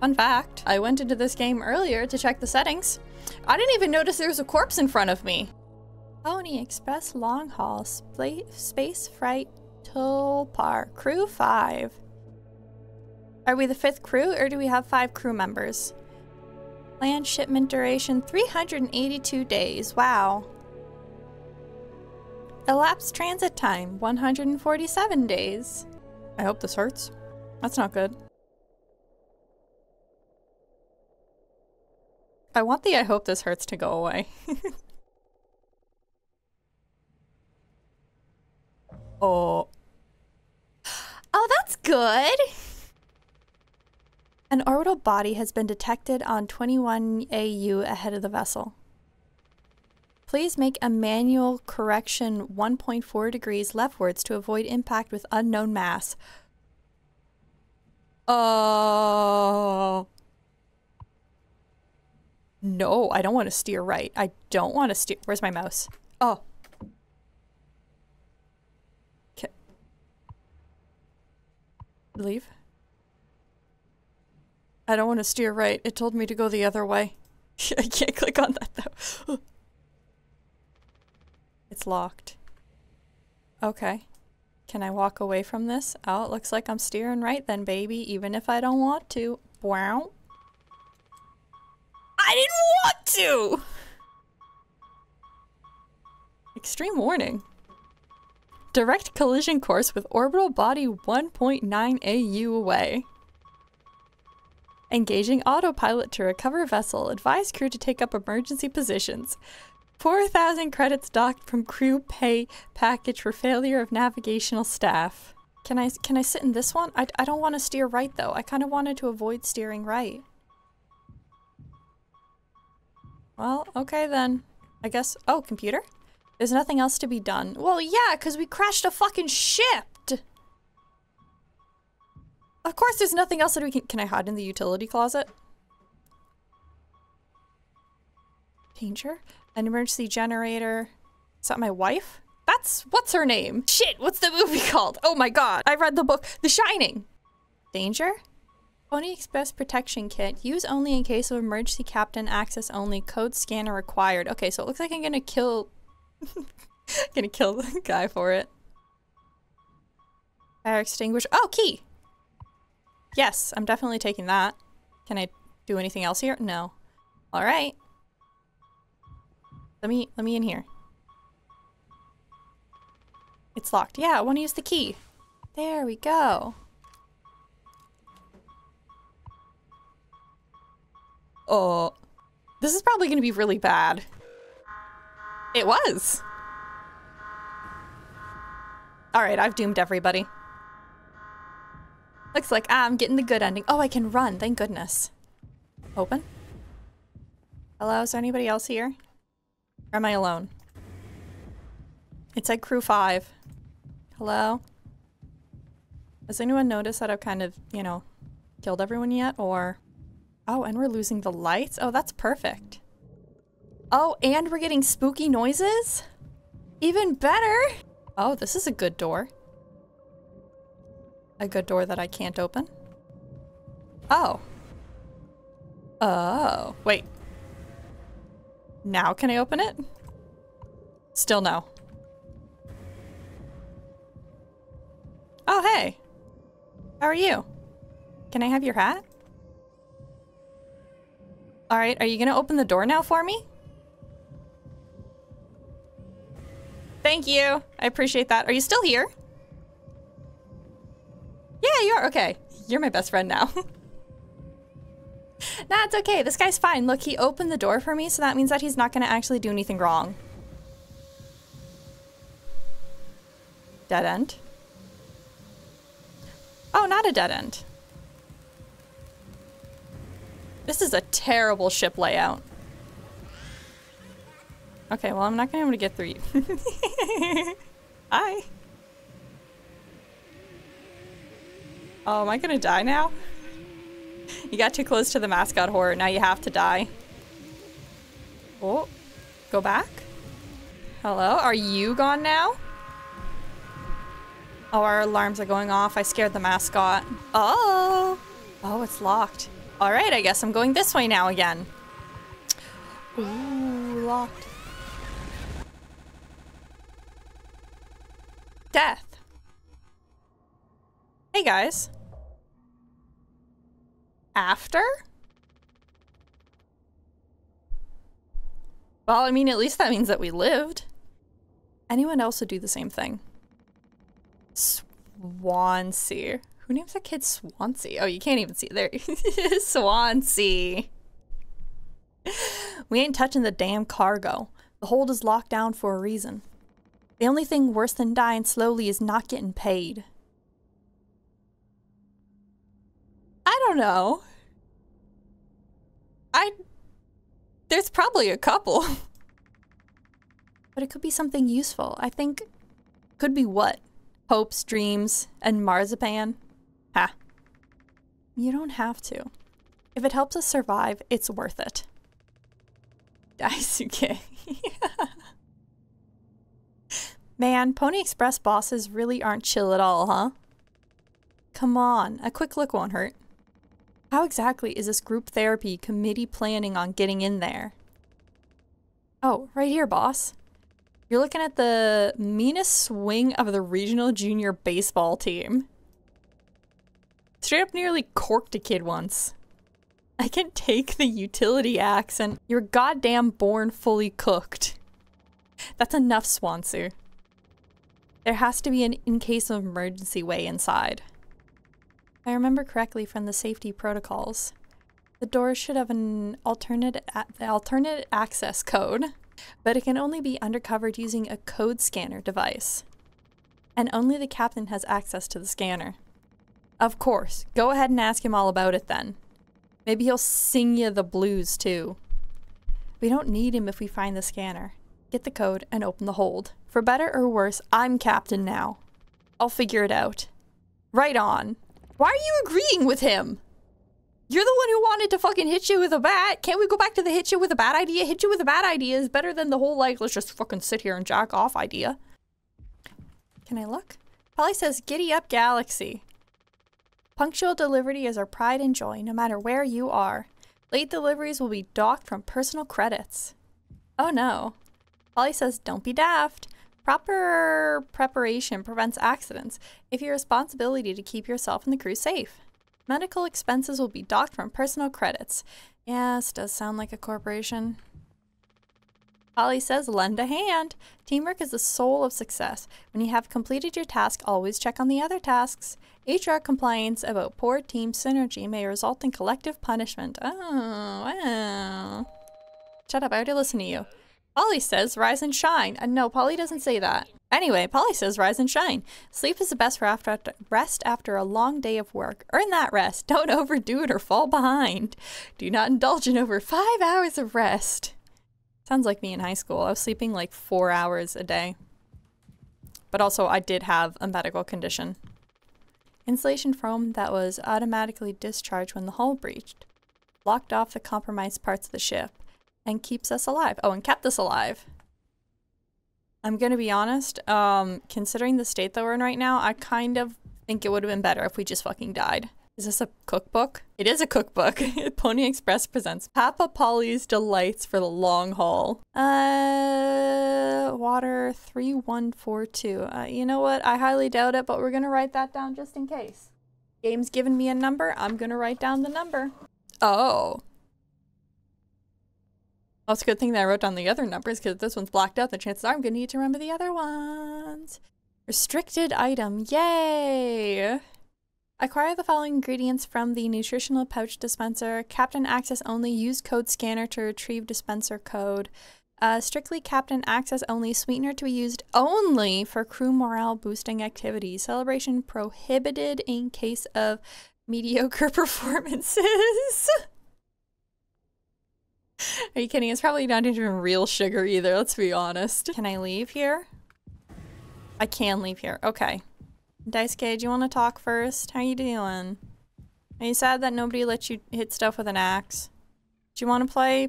Fun fact, I went into this game earlier to check the settings. I didn't even notice there was a corpse in front of me. Pony Express Long Haul Space Freight Tulpar Crew 5. Are we the fifth crew or do we have five crew members? Land shipment duration 382 days. Wow. Elapsed transit time 147 days. I hope this hurts. That's not good. I want the I hope this hurts to go away. oh. Oh, that's good! An orbital body has been detected on 21 AU ahead of the vessel. Please make a manual correction 1.4 degrees leftwards to avoid impact with unknown mass. Oh. No, I don't want to steer right. I don't want to steer. Where's my mouse? Oh. Okay. Leave. I don't want to steer right. It told me to go the other way. I can't click on that though. it's locked. Okay. Can I walk away from this? Oh, it looks like I'm steering right then, baby, even if I don't want to. Wow. I didn't want to! Extreme warning. Direct collision course with orbital body 1.9 AU away. Engaging autopilot to recover vessel. Advise crew to take up emergency positions. 4,000 credits docked from crew pay package for failure of navigational staff. Can I can I sit in this one? I, I don't want to steer right though. I kind of wanted to avoid steering right. Well, okay then. I guess- oh, computer? There's nothing else to be done. Well, yeah, because we crashed a fucking ship! Of course there's nothing else that we can- can I hide in the utility closet? Danger? An emergency generator. Is that my wife? That's- what's her name? Shit, what's the movie called? Oh my god, I read the book The Shining! Danger? Pony Express Protection Kit. Use only in case of emergency captain access only. Code scanner required. Okay, so it looks like I'm gonna kill... gonna kill the guy for it. Fire extinguisher. Oh, key! Yes, I'm definitely taking that. Can I do anything else here? No. Alright. Let me, let me in here. It's locked. Yeah, I want to use the key. There we go. Oh. This is probably going to be really bad. It was. Alright, I've doomed everybody. Looks like I'm getting the good ending. Oh, I can run. Thank goodness. Open. Hello, is there anybody else here? Or am I alone? It said crew five. Hello? Has anyone noticed that I've kind of, you know, killed everyone yet? Or... Oh, and we're losing the lights? Oh, that's perfect. Oh, and we're getting spooky noises? Even better! Oh, this is a good door. A good door that I can't open. Oh. Oh. Wait. Now can I open it? Still no. Oh, hey. How are you? Can I have your hat? Alright, are you gonna open the door now for me? Thank you. I appreciate that. Are you still here? Yeah, you are. Okay. You're my best friend now. nah, it's okay. This guy's fine. Look, he opened the door for me, so that means that he's not going to actually do anything wrong. Dead end. Oh, not a dead end. This is a terrible ship layout. Okay, well, I'm not to be able to get through you. Hi. Oh, am I gonna die now? You got too close to the mascot horror. Now you have to die. Oh, go back? Hello? Are you gone now? Oh, our alarms are going off. I scared the mascot. Oh! Oh, it's locked. Alright, I guess I'm going this way now again. Ooh, locked. Death. Hey guys. After? Well, I mean, at least that means that we lived. Anyone else would do the same thing. Swansea. Who names a kid Swansea? Oh, you can't even see there. Swansea. We ain't touching the damn cargo. The hold is locked down for a reason. The only thing worse than dying slowly is not getting paid. I don't know. I. There's probably a couple. but it could be something useful. I think. Could be what? Hopes, dreams, and marzipan? Ha. You don't have to. If it helps us survive, it's worth it. Daisuke. Man, Pony Express bosses really aren't chill at all, huh? Come on, a quick look won't hurt. How exactly is this group therapy committee planning on getting in there? Oh, right here, boss. You're looking at the meanest swing of the regional junior baseball team. Straight up nearly corked a kid once. I can take the utility axe and you're goddamn born fully cooked. That's enough, Swansea. There has to be an in case of emergency way inside. I remember correctly from the safety protocols. The door should have an alternate, the alternate access code, but it can only be undercovered using a code scanner device. And only the captain has access to the scanner. Of course, go ahead and ask him all about it then. Maybe he'll sing you the blues too. We don't need him if we find the scanner. Get the code and open the hold. For better or worse, I'm captain now. I'll figure it out. Right on. Why are you agreeing with him? You're the one who wanted to fucking hit you with a bat. Can't we go back to the hit you with a bad idea? Hit you with a bad idea is better than the whole like, let's just fucking sit here and jack off idea. Can I look? Polly says, giddy up galaxy. Punctual delivery is our pride and joy, no matter where you are. Late deliveries will be docked from personal credits. Oh no. Polly says, don't be daft. Proper preparation prevents accidents. If your responsibility to keep yourself and the crew safe. Medical expenses will be docked from personal credits. Yes, does sound like a corporation. Polly says, lend a hand. Teamwork is the soul of success. When you have completed your task, always check on the other tasks. HR compliance about poor team synergy may result in collective punishment. Oh, wow. Shut up, I already listened to you. Polly says rise and shine. Uh, no, Polly doesn't say that. Anyway, Polly says rise and shine. Sleep is the best after, rest after a long day of work. Earn that rest. Don't overdo it or fall behind. Do not indulge in over five hours of rest. Sounds like me in high school. I was sleeping like four hours a day. But also, I did have a medical condition. Insulation foam that was automatically discharged when the hull breached. Locked off the compromised parts of the ship. And keeps us alive. Oh, and kept us alive. I'm gonna be honest, um, considering the state that we're in right now, I kind of think it would have been better if we just fucking died. Is this a cookbook? It is a cookbook. Pony Express presents Papa Polly's Delights for the Long Haul. Uh, water 3142. Uh, you know what? I highly doubt it, but we're gonna write that down just in case. Game's given me a number. I'm gonna write down the number. Oh. Well, it's a good thing that I wrote down the other numbers because this one's blocked out, the chances are I'm gonna need to remember the other ones. Restricted item. Yay! Acquire the following ingredients from the nutritional pouch dispenser. Captain access only. Use code scanner to retrieve dispenser code. Uh, strictly captain access only. Sweetener to be used only for crew morale boosting activities. Celebration prohibited in case of mediocre performances. Are you kidding? It's probably not even real sugar either, let's be honest. Can I leave here? I can leave here. Okay. Daisuke, do you want to talk first? How you doing? Are you sad that nobody lets you hit stuff with an axe? Do you want to play?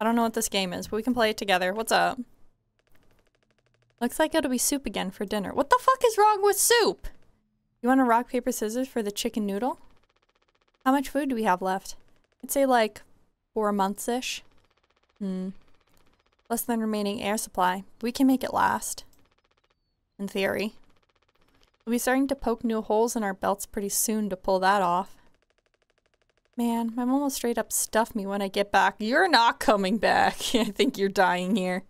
I don't know what this game is, but we can play it together. What's up? Looks like it'll be soup again for dinner. What the fuck is wrong with soup? You want a rock, paper, scissors for the chicken noodle? How much food do we have left? I'd say like four months-ish. Hmm. Less than remaining air supply. We can make it last. In theory. We'll be starting to poke new holes in our belts pretty soon to pull that off. Man, my mom will straight up stuff me when I get back. You're not coming back. I think you're dying here.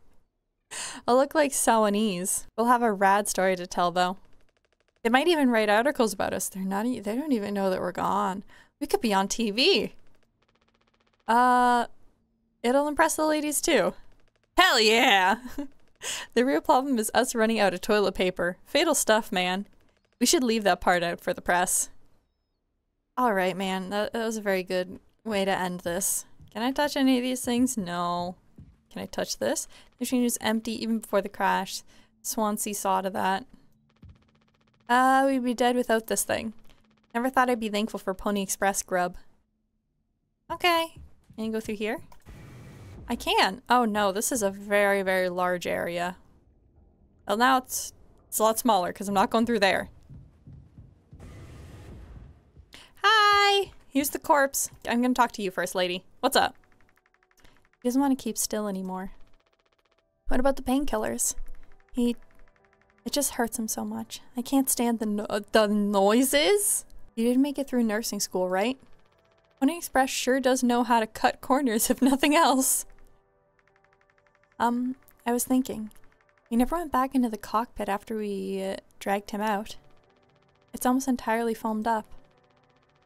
I'll look like Swansea. We'll have a rad story to tell though. They might even write articles about us. They're not they don't even know that we're gone. We could be on TV. Uh it'll impress the ladies too. Hell yeah! the real problem is us running out of toilet paper. Fatal stuff, man. We should leave that part out for the press. Alright, man. That, that was a very good way to end this. Can I touch any of these things? No. Can I touch this? The machine was empty even before the crash. Swansea saw to that. Uh, we'd be dead without this thing. Never thought I'd be thankful for Pony Express grub. Okay. Can you go through here? I can. Oh no, this is a very, very large area. Well, now it's, it's a lot smaller because I'm not going through there. Here's the corpse. I'm gonna talk to you first, lady. What's up? He doesn't want to keep still anymore. What about the painkillers? He... It just hurts him so much. I can't stand the no the noises. You didn't make it through nursing school, right? Pony Express sure does know how to cut corners if nothing else. Um, I was thinking. We never went back into the cockpit after we uh, dragged him out. It's almost entirely foamed up.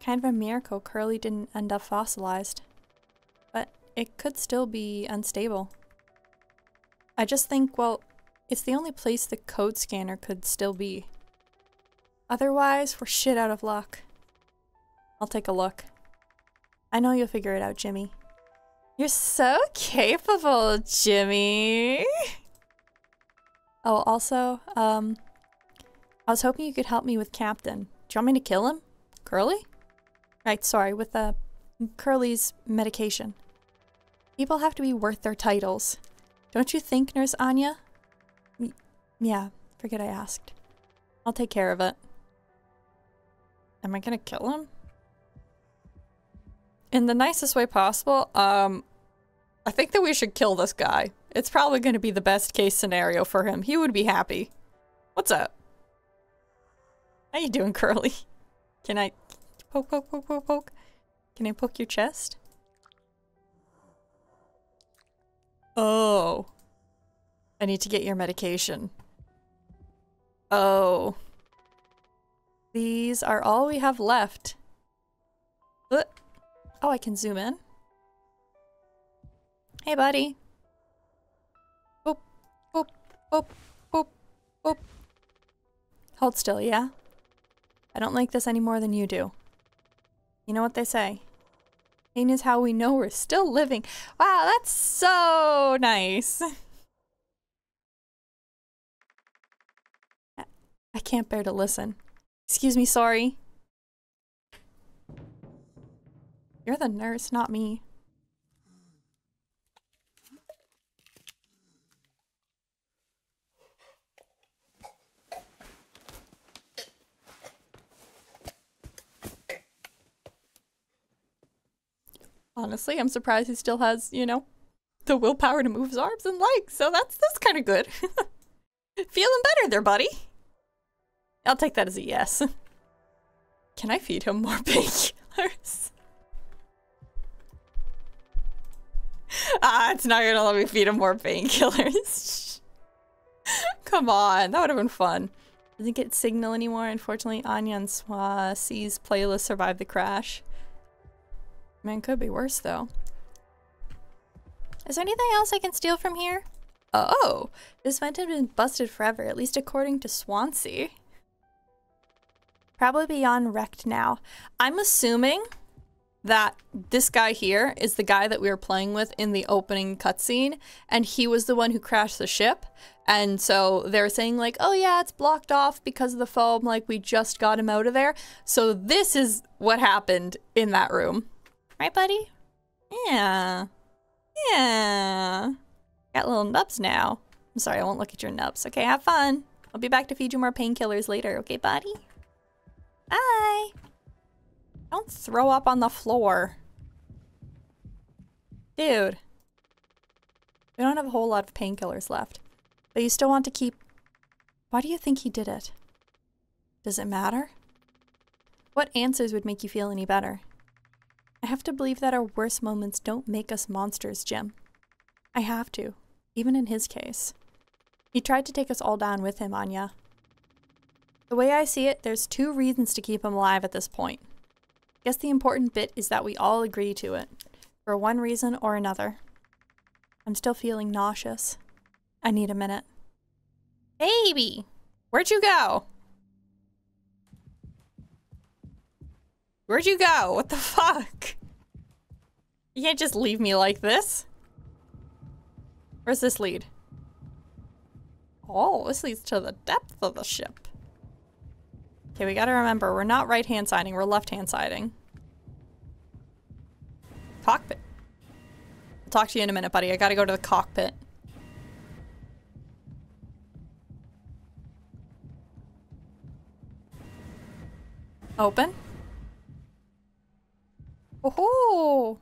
Kind of a miracle Curly didn't end up fossilized. But it could still be unstable. I just think, well, it's the only place the code scanner could still be. Otherwise, we're shit out of luck. I'll take a look. I know you'll figure it out, Jimmy. You're so capable, Jimmy. Oh, also, um, I was hoping you could help me with Captain. Do you want me to kill him? Curly? Right, sorry, with uh, Curly's medication. People have to be worth their titles. Don't you think, Nurse Anya? Yeah, forget I asked. I'll take care of it. Am I gonna kill him? In the nicest way possible, um, I think that we should kill this guy. It's probably gonna be the best case scenario for him. He would be happy. What's up? How you doing, Curly? Can I poke, poke, poke, poke, poke? Can I poke your chest? Oh. I need to get your medication. Oh. These are all we have left. Uh. Oh, I can zoom in. Hey, buddy. Boop, boop, boop, boop, boop. Hold still, yeah? I don't like this any more than you do. You know what they say? Pain is how we know we're still living. Wow, that's so nice. I can't bear to listen. Excuse me, sorry. You're the nurse, not me. Honestly, I'm surprised he still has, you know, the willpower to move his arms and legs, so that's that's kind of good. Feeling better there, buddy. I'll take that as a yes. Can I feed him more painkillers? ah, it's not gonna let me feed him more painkillers. Come on, that would have been fun. Doesn't get signal anymore. Unfortunately, Anya and Swansea's playlist survived the crash. Man, could be worse though. Is there anything else I can steal from here? Oh, this vent had been busted forever, at least according to Swansea. Probably beyond wrecked now. I'm assuming that this guy here is the guy that we were playing with in the opening cutscene, and he was the one who crashed the ship. And so they're saying like, oh yeah, it's blocked off because of the foam, like we just got him out of there. So this is what happened in that room. Right, buddy? Yeah. Yeah. Got little nubs now. I'm sorry, I won't look at your nubs. Okay, have fun. I'll be back to feed you more painkillers later, okay, buddy? Bye! Don't throw up on the floor. Dude. We don't have a whole lot of painkillers left. But you still want to keep... Why do you think he did it? Does it matter? What answers would make you feel any better? I have to believe that our worst moments don't make us monsters, Jim. I have to, even in his case. He tried to take us all down with him, Anya. The way I see it, there's two reasons to keep him alive at this point. Guess the important bit is that we all agree to it, for one reason or another. I'm still feeling nauseous. I need a minute. Baby! Where'd you go? Where'd you go? What the fuck? You can't just leave me like this. Where's this lead? Oh, this leads to the depth of the ship. Okay, we gotta remember, we're not right-hand siding, we're left-hand siding. Cockpit. I'll talk to you in a minute, buddy. I gotta go to the cockpit. Open. Oh,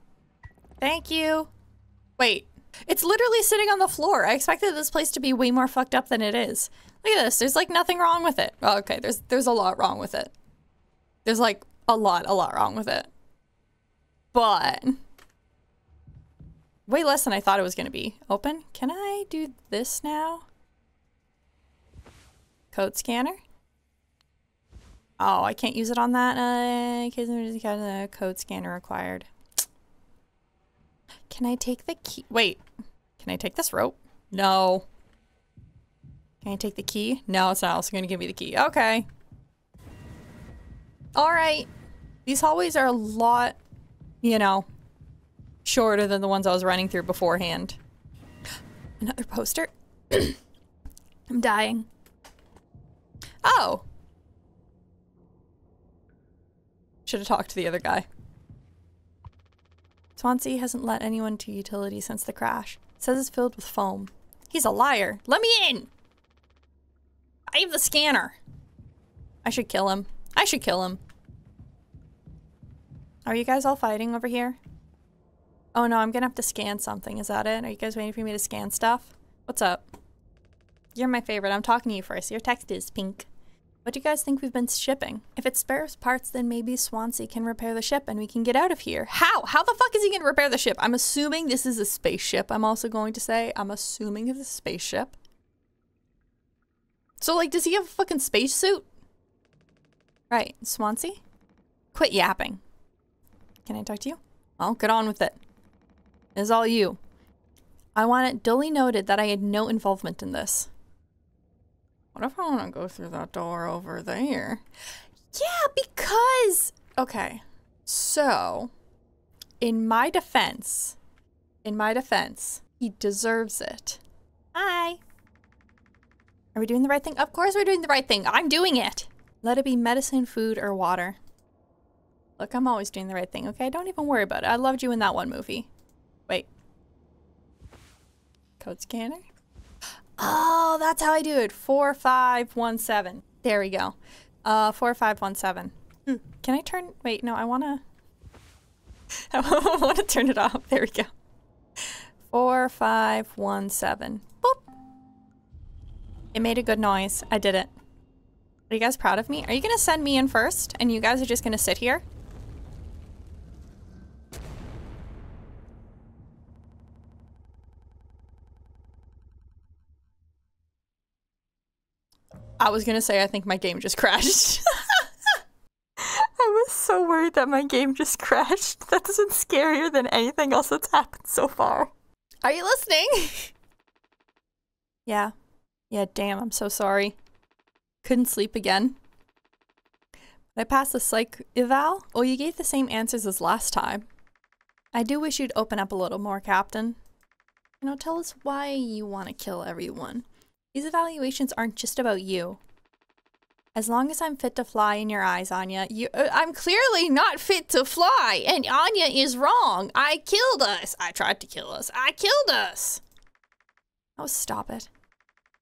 thank you. Wait, it's literally sitting on the floor. I expected this place to be way more fucked up than it is. Look at this. There's like nothing wrong with it. Oh, okay, there's there's a lot wrong with it. There's like a lot, a lot wrong with it. But way less than I thought it was going to be. Open. Can I do this now? Code scanner. Oh, I can't use it on that. Uh, case there's a code scanner required. Can I take the key? Wait. Can I take this rope? No. Can I take the key? No, it's not also going to give me the key. Okay. All right. These hallways are a lot, you know, shorter than the ones I was running through beforehand. Another poster. I'm dying. Oh. Should have talked to the other guy. Swansea hasn't let anyone to utility since the crash. says it's filled with foam. He's a liar. Let me in! I have the scanner. I should kill him. I should kill him. Are you guys all fighting over here? Oh no, I'm gonna have to scan something. Is that it? Are you guys waiting for me to scan stuff? What's up? You're my favorite. I'm talking to you first. Your text is pink. What do you guys think we've been shipping? If it's spare parts, then maybe Swansea can repair the ship and we can get out of here. How? How the fuck is he gonna repair the ship? I'm assuming this is a spaceship, I'm also going to say. I'm assuming it's a spaceship. So, like, does he have a fucking spacesuit? Right, Swansea? Quit yapping. Can I talk to you? Well, get on with it. It's all you. I want it duly noted that I had no involvement in this. What if I want to go through that door over there? Yeah, because... Okay, so... In my defense... In my defense, he deserves it. Hi. Are we doing the right thing? Of course we're doing the right thing. I'm doing it. Let it be medicine, food, or water. Look, I'm always doing the right thing, okay? Don't even worry about it. I loved you in that one movie. Wait. Code scanner? Oh, that's how I do it. 4517. There we go. Uh, 4517. Hmm. Can I turn? Wait, no, I want to. I want to turn it off. There we go. 4517. Boop. It made a good noise. I did it. Are you guys proud of me? Are you going to send me in first and you guys are just going to sit here? I was gonna say I think my game just crashed. I was so worried that my game just crashed. That's been scarier than anything else that's happened so far. Are you listening? yeah. Yeah, damn, I'm so sorry. Couldn't sleep again. But I passed the psych eval? Well, you gave the same answers as last time. I do wish you'd open up a little more, Captain. You know, tell us why you want to kill everyone. These evaluations aren't just about you. As long as I'm fit to fly in your eyes, Anya, you- uh, I'm clearly not fit to fly, and Anya is wrong. I killed us. I tried to kill us. I killed us. Oh, stop it.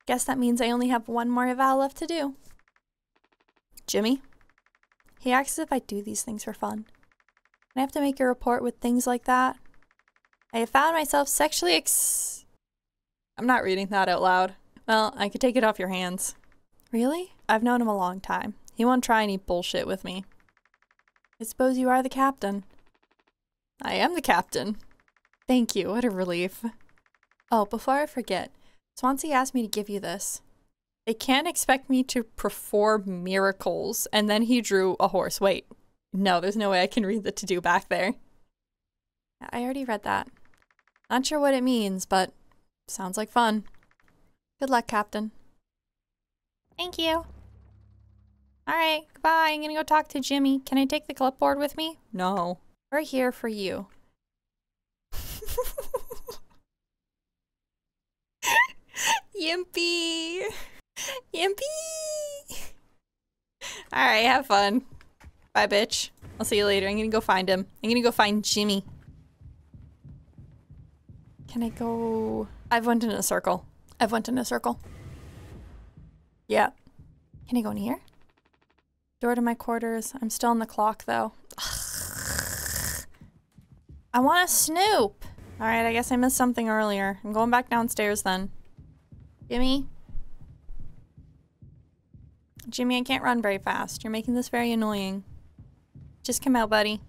Guess that means I only have one more eval left to do. Jimmy? He asks if I do these things for fun. I have to make a report with things like that? I have found myself sexually ex- I'm not reading that out loud. Well, I could take it off your hands. Really? I've known him a long time. He won't try any bullshit with me. I suppose you are the captain. I am the captain. Thank you, what a relief. Oh, before I forget, Swansea asked me to give you this. They can't expect me to perform miracles. And then he drew a horse. Wait, no, there's no way I can read the to do back there. I already read that. Not sure what it means, but sounds like fun. Good luck, Captain. Thank you. Alright, goodbye. I'm gonna go talk to Jimmy. Can I take the clipboard with me? No. We're here for you. Yimpy! Yimpy! Alright, have fun. Bye, bitch. I'll see you later. I'm gonna go find him. I'm gonna go find Jimmy. Can I go... I've went in a circle. I've went in a circle. Yeah. Can I go in here? Door to my quarters. I'm still on the clock, though. I want to snoop! Alright, I guess I missed something earlier. I'm going back downstairs then. Jimmy? Jimmy, I can't run very fast. You're making this very annoying. Just come out, buddy.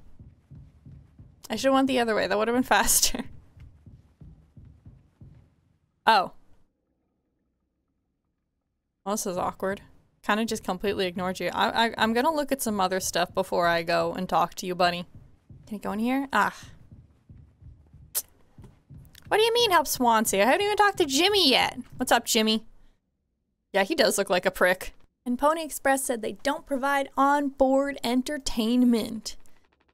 I should have went the other way. That would have been faster. oh. Well, this is awkward. Kind of just completely ignored you. I, I, I'm gonna look at some other stuff before I go and talk to you, buddy. Can I go in here? Ah. What do you mean help Swansea? I haven't even talked to Jimmy yet. What's up, Jimmy? Yeah, he does look like a prick. And Pony Express said they don't provide on-board entertainment.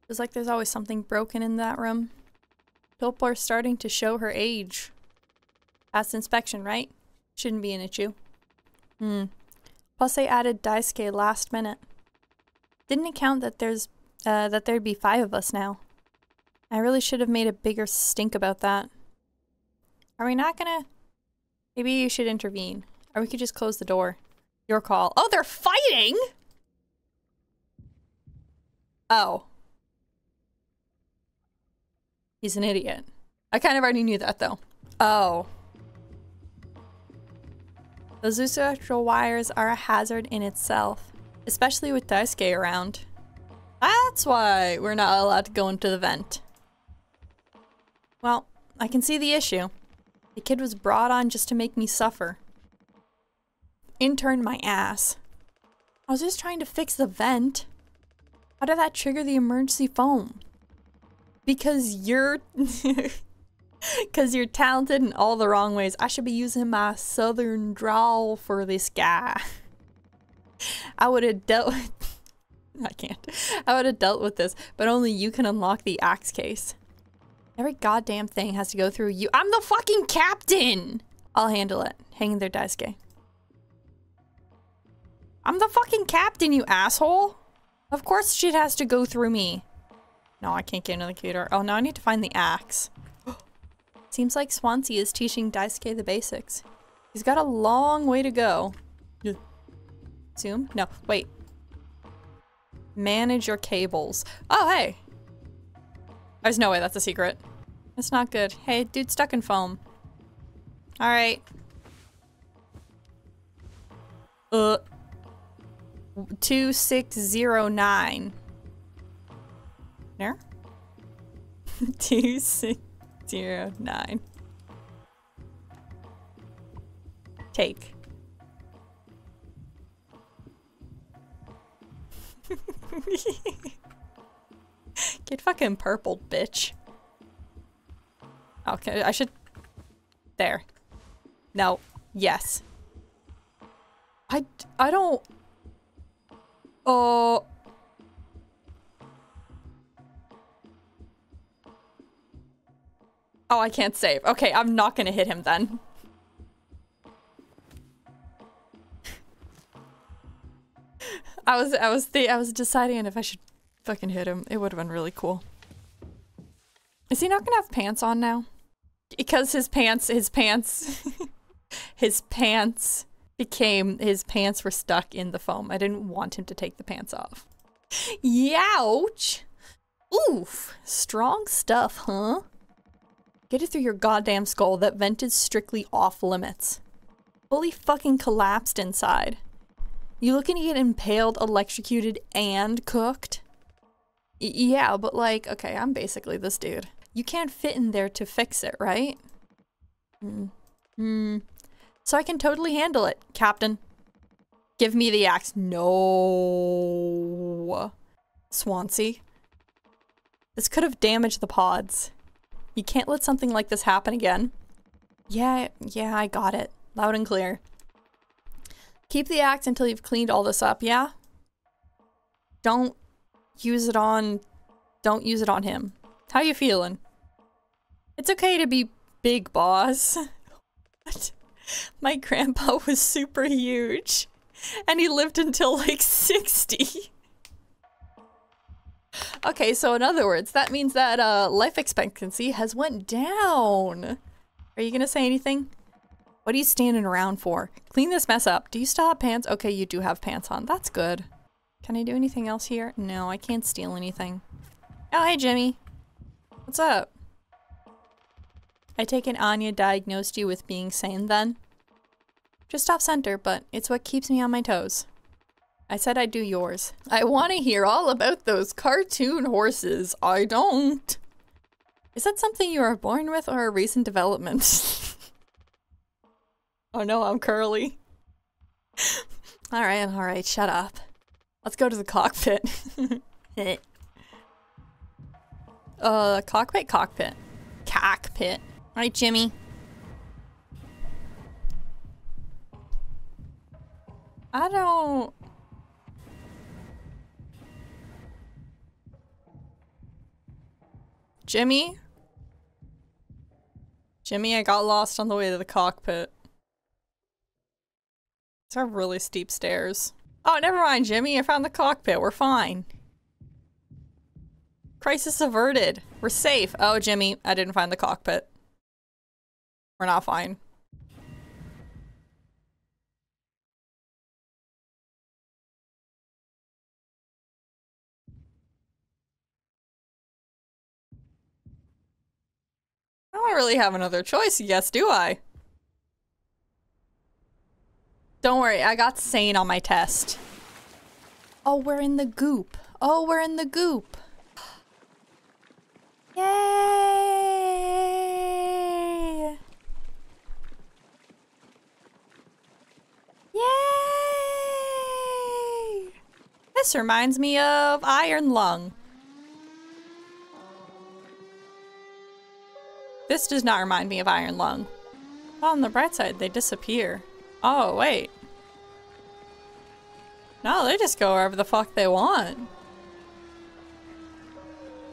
Feels like there's always something broken in that room. Tulpar's starting to show her age. Past inspection, right? Shouldn't be an issue. Hmm. Plus they added Daisuke last minute. Didn't account that there's uh, that there'd be five of us now. I really should have made a bigger stink about that. Are we not gonna... Maybe you should intervene. Or we could just close the door. Your call. Oh, they're fighting? Oh. He's an idiot. I kind of already knew that, though. Oh. Those electrical wires are a hazard in itself, especially with Daisuke around. That's why we're not allowed to go into the vent. Well, I can see the issue. The kid was brought on just to make me suffer. Intern my ass. I was just trying to fix the vent. How did that trigger the emergency foam? Because you're... Because you're talented in all the wrong ways. I should be using my southern drawl for this guy. I would have dealt with... I can't. I would have dealt with this, but only you can unlock the axe case. Every goddamn thing has to go through you. I'm the fucking captain! I'll handle it. Hang in there, Daisuke. I'm the fucking captain, you asshole! Of course shit has to go through me. No, I can't get into the computer. Oh, now I need to find the axe. Seems like Swansea is teaching Daisuke the basics. He's got a long way to go. Yeah. Zoom? No, wait. Manage your cables. Oh, hey! There's no way that's a secret. That's not good. Hey, dude stuck in foam. Alright. Uh. 2609. There? 2609. Take. Get fucking purpled, bitch. Okay, I should... There. No. Yes. I... I don't... Oh... Oh, I can't save. Okay, I'm not gonna hit him then. I was I was the I was deciding if I should fucking hit him. It would have been really cool. Is he not gonna have pants on now? Because his pants, his pants, his pants became, his pants were stuck in the foam. I didn't want him to take the pants off. Youch! Oof, strong stuff, huh? Get it through your goddamn skull that vent is strictly off limits. Fully fucking collapsed inside. You looking to get impaled, electrocuted, and cooked? Y yeah, but like, okay, I'm basically this dude. You can't fit in there to fix it, right? Hmm. Hmm. So I can totally handle it, Captain. Give me the axe. No. Swansea. This could have damaged the pods. You can't let something like this happen again. Yeah, yeah, I got it. Loud and clear. Keep the axe until you've cleaned all this up, yeah? Don't use it on... Don't use it on him. How you feeling? It's okay to be big, boss. what? My grandpa was super huge. And he lived until like 60. Okay, so in other words, that means that uh, life expectancy has went down. Are you gonna say anything? What are you standing around for? Clean this mess up. Do you still have pants? Okay, you do have pants on. That's good. Can I do anything else here? No, I can't steal anything. Oh, hey, Jimmy. What's up? I take it Anya diagnosed you with being sane then? Just off center, but it's what keeps me on my toes. I said I'd do yours. I want to hear all about those cartoon horses. I don't. Is that something you are born with or a recent development? oh no, I'm curly. alright, alright, shut up. Let's go to the cockpit. uh, cockpit, cockpit. Cockpit. Alright, Jimmy. I don't... Jimmy? Jimmy, I got lost on the way to the cockpit. It's are really steep stairs. Oh, never mind, Jimmy. I found the cockpit. We're fine. Crisis averted. We're safe. Oh, Jimmy, I didn't find the cockpit. We're not fine. I don't really have another choice, yes, do I? Don't worry, I got sane on my test. Oh, we're in the goop. Oh, we're in the goop. Yay! Yay! This reminds me of Iron Lung. This does not remind me of Iron Lung. on the bright side, they disappear. Oh, wait. No, they just go wherever the fuck they want.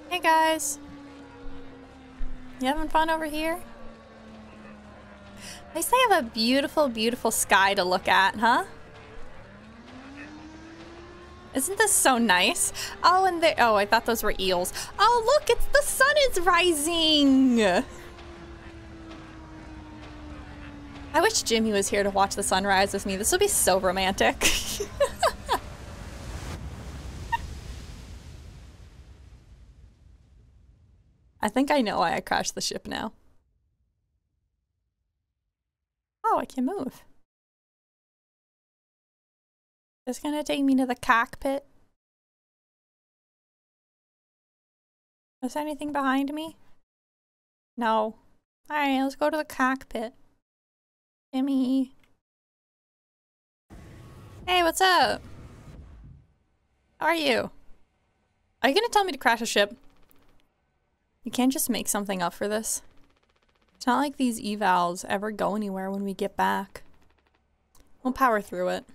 Hey guys. You having fun over here? At least they have a beautiful, beautiful sky to look at, huh? Isn't this so nice? Oh, and they- oh, I thought those were eels. Oh, look, it's the sun is rising! I wish Jimmy was here to watch the sunrise with me. This would be so romantic. I think I know why I crashed the ship now. Oh, I can move. It's gonna take me to the cockpit. Is there anything behind me? No. Alright, let's go to the cockpit. Jimmy. Hey, what's up? How are you? Are you gonna tell me to crash a ship? You can't just make something up for this. It's not like these evals ever go anywhere when we get back. We'll power through it.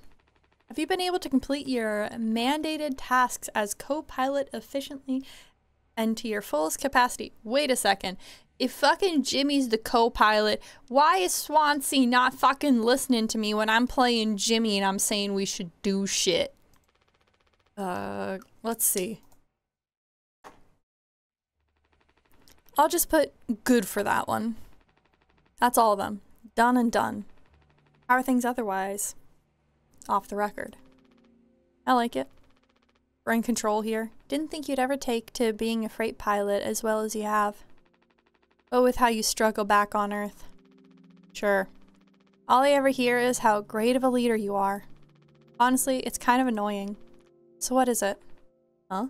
Have you been able to complete your mandated tasks as co-pilot efficiently and to your fullest capacity? Wait a second if fucking Jimmy's the co-pilot, why is Swansea not fucking listening to me when I'm playing Jimmy and I'm saying we should do shit? Uh, let's see. I'll just put good for that one. That's all of them. Done and done. How are things otherwise? Off the record. I like it. We're in control here. Didn't think you'd ever take to being a freight pilot as well as you have. But with how you struggle back on Earth. Sure. All I ever hear is how great of a leader you are. Honestly, it's kind of annoying. So what is it? Huh?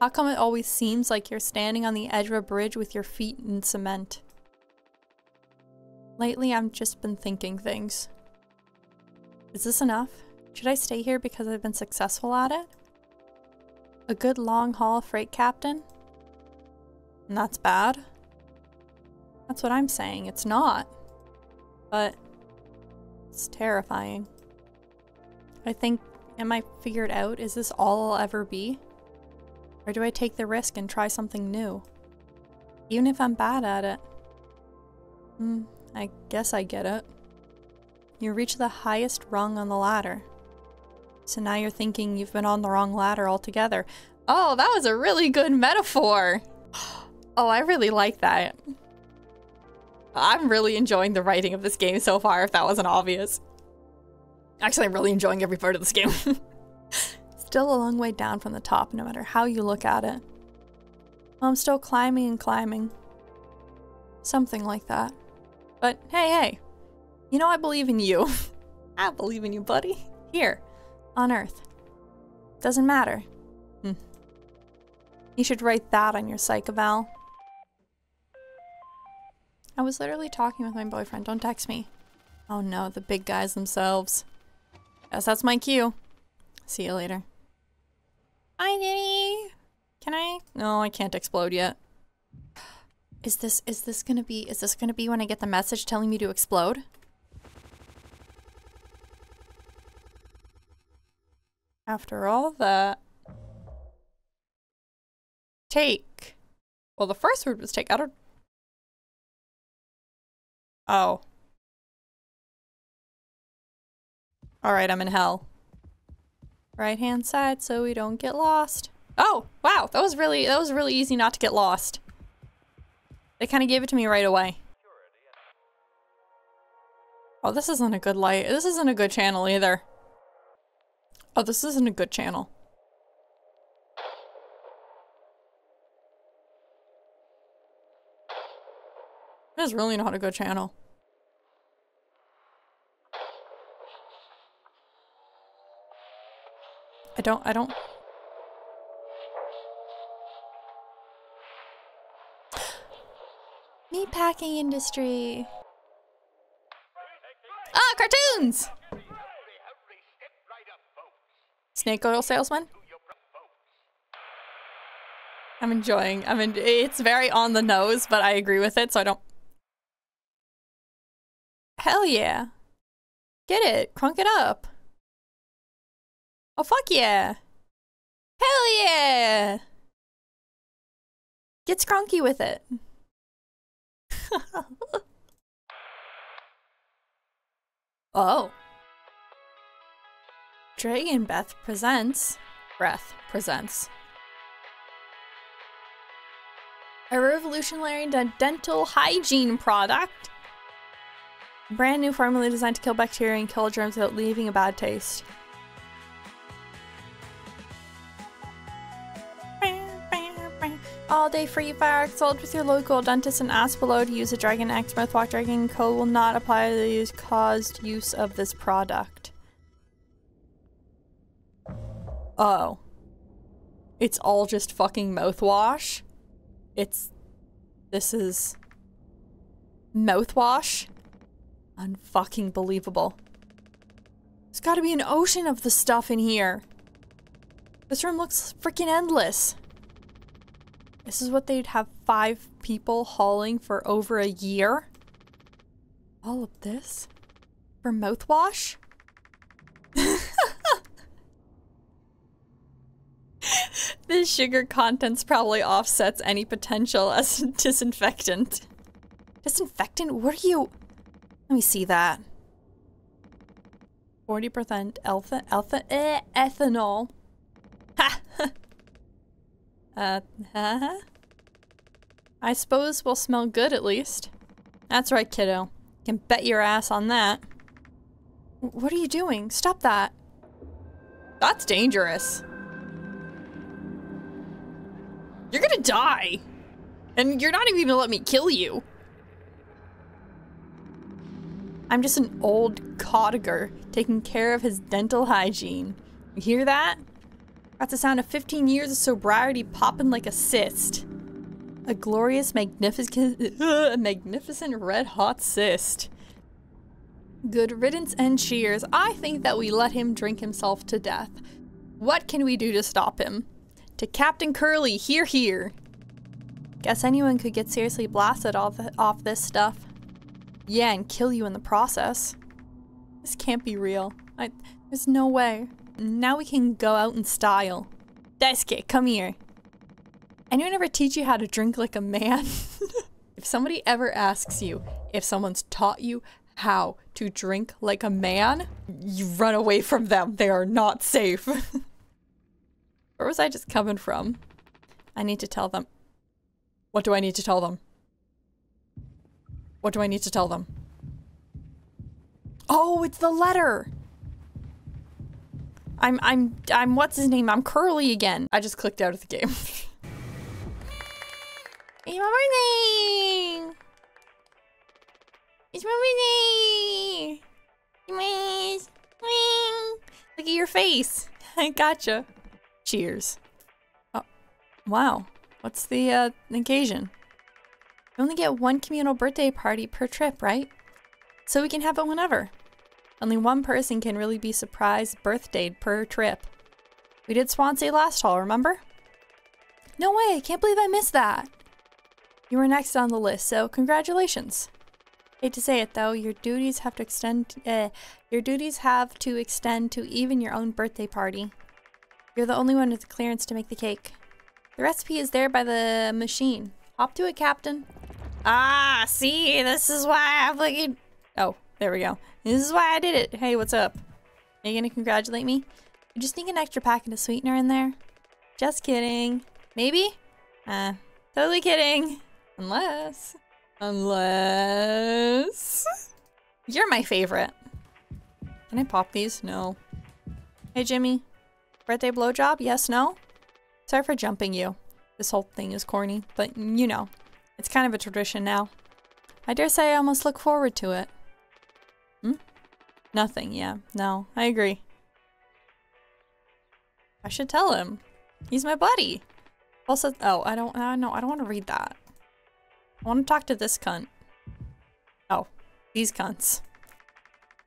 How come it always seems like you're standing on the edge of a bridge with your feet in cement? Lately, I've just been thinking things. Is this enough? Should I stay here because I've been successful at it? A good long haul freight captain? And that's bad? That's what I'm saying. It's not. But it's terrifying. I think, am I figured out? Is this all I'll ever be? Or do I take the risk and try something new? Even if I'm bad at it. Hmm, I guess I get it. You reach the highest rung on the ladder. So now you're thinking you've been on the wrong ladder altogether. Oh, that was a really good metaphor! Oh, I really like that. I'm really enjoying the writing of this game so far, if that wasn't obvious. Actually, I'm really enjoying every part of this game. still a long way down from the top, no matter how you look at it. I'm still climbing and climbing. Something like that. But hey, hey. You know I believe in you. I believe in you, buddy. Here, on Earth. Doesn't matter. Hmm. You should write that on your psych eval. I was literally talking with my boyfriend. Don't text me. Oh no, the big guys themselves. Guess that's my cue. See you later. Hi, Denny. Can I? No, I can't explode yet. Is this, is this gonna be, is this gonna be when I get the message telling me to explode? After all that. Take. Well, the first word was take. I don't... Oh. Alright, I'm in hell. Right hand side so we don't get lost. Oh, wow, that was really, that was really easy not to get lost. They kind of gave it to me right away. Oh, this isn't a good light. This isn't a good channel either. Oh, this isn't a good channel. Is really not a good channel. I don't, I don't... Meatpacking industry. Ah, cartoons! Snake oil salesman? I'm enjoying, I mean, it's very on the nose, but I agree with it, so I don't... Hell yeah. Get it, crunk it up. Oh, fuck yeah. Hell yeah. Get scrunky with it. oh. Dragon Breath presents. Breath presents. A revolutionary dental hygiene product. Brand new formula designed to kill bacteria and kill germs without leaving a bad taste. All day free fire sold with your local dentist and ask below to use a Dragon X Mouthwash Dragon code will not apply to the use caused use of this product. Oh. It's all just fucking mouthwash? It's... This is... Mouthwash? Unfucking believable. There's gotta be an ocean of the stuff in here. This room looks freaking endless. This is what they'd have five people hauling for over a year? All of this? For mouthwash? the sugar contents probably offsets any potential as disinfectant. Disinfectant? What are you... Let me see that. 40% alpha, alpha, eh, ethanol. Ha! uh, huh? I suppose we'll smell good at least. That's right, kiddo. Can bet your ass on that. What are you doing? Stop that. That's dangerous. You're gonna die. And you're not even gonna let me kill you. I'm just an old cottager taking care of his dental hygiene. You hear that? That's the sound of 15 years of sobriety popping like a cyst. A glorious, magnificent, uh, magnificent red hot cyst. Good riddance and cheers. I think that we let him drink himself to death. What can we do to stop him? To Captain Curly, here, here. Guess anyone could get seriously blasted off, off this stuff. Yeah, and kill you in the process. This can't be real. I, there's no way. Now we can go out in style. Daisuke, come here. Anyone ever teach you how to drink like a man? if somebody ever asks you if someone's taught you how to drink like a man, you run away from them. They are not safe. Where was I just coming from? I need to tell them. What do I need to tell them? What do I need to tell them? Oh, it's the letter! I'm, I'm, I'm, what's his name? I'm Curly again. I just clicked out of the game. it's my birthday! It's my birthday! Look at your face. I gotcha. Cheers. Oh, wow. What's the uh, occasion? You only get one communal birthday party per trip, right? So we can have it whenever. Only one person can really be surprised birthday per trip. We did Swansea last haul, remember? No way, I can't believe I missed that. You were next on the list, so congratulations. Hate to say it though, your duties have to extend uh, your duties have to extend to even your own birthday party. You're the only one with the clearance to make the cake. The recipe is there by the machine. Hop to it, Captain. Ah, see, this is why I have like Oh, there we go. This is why I did it. Hey, what's up? Are you gonna congratulate me? You just need an extra packet of sweetener in there? Just kidding. Maybe? Uh, totally kidding. Unless... Unless... You're my favorite. Can I pop these? No. Hey, Jimmy. Birthday blowjob? Yes, no? Sorry for jumping you. This whole thing is corny, but you know. It's kind of a tradition now. I dare say I almost look forward to it. Hmm? Nothing, yeah. No, I agree. I should tell him. He's my buddy. Also, oh, I don't, uh, no, I don't want to read that. I want to talk to this cunt. Oh, these cunts.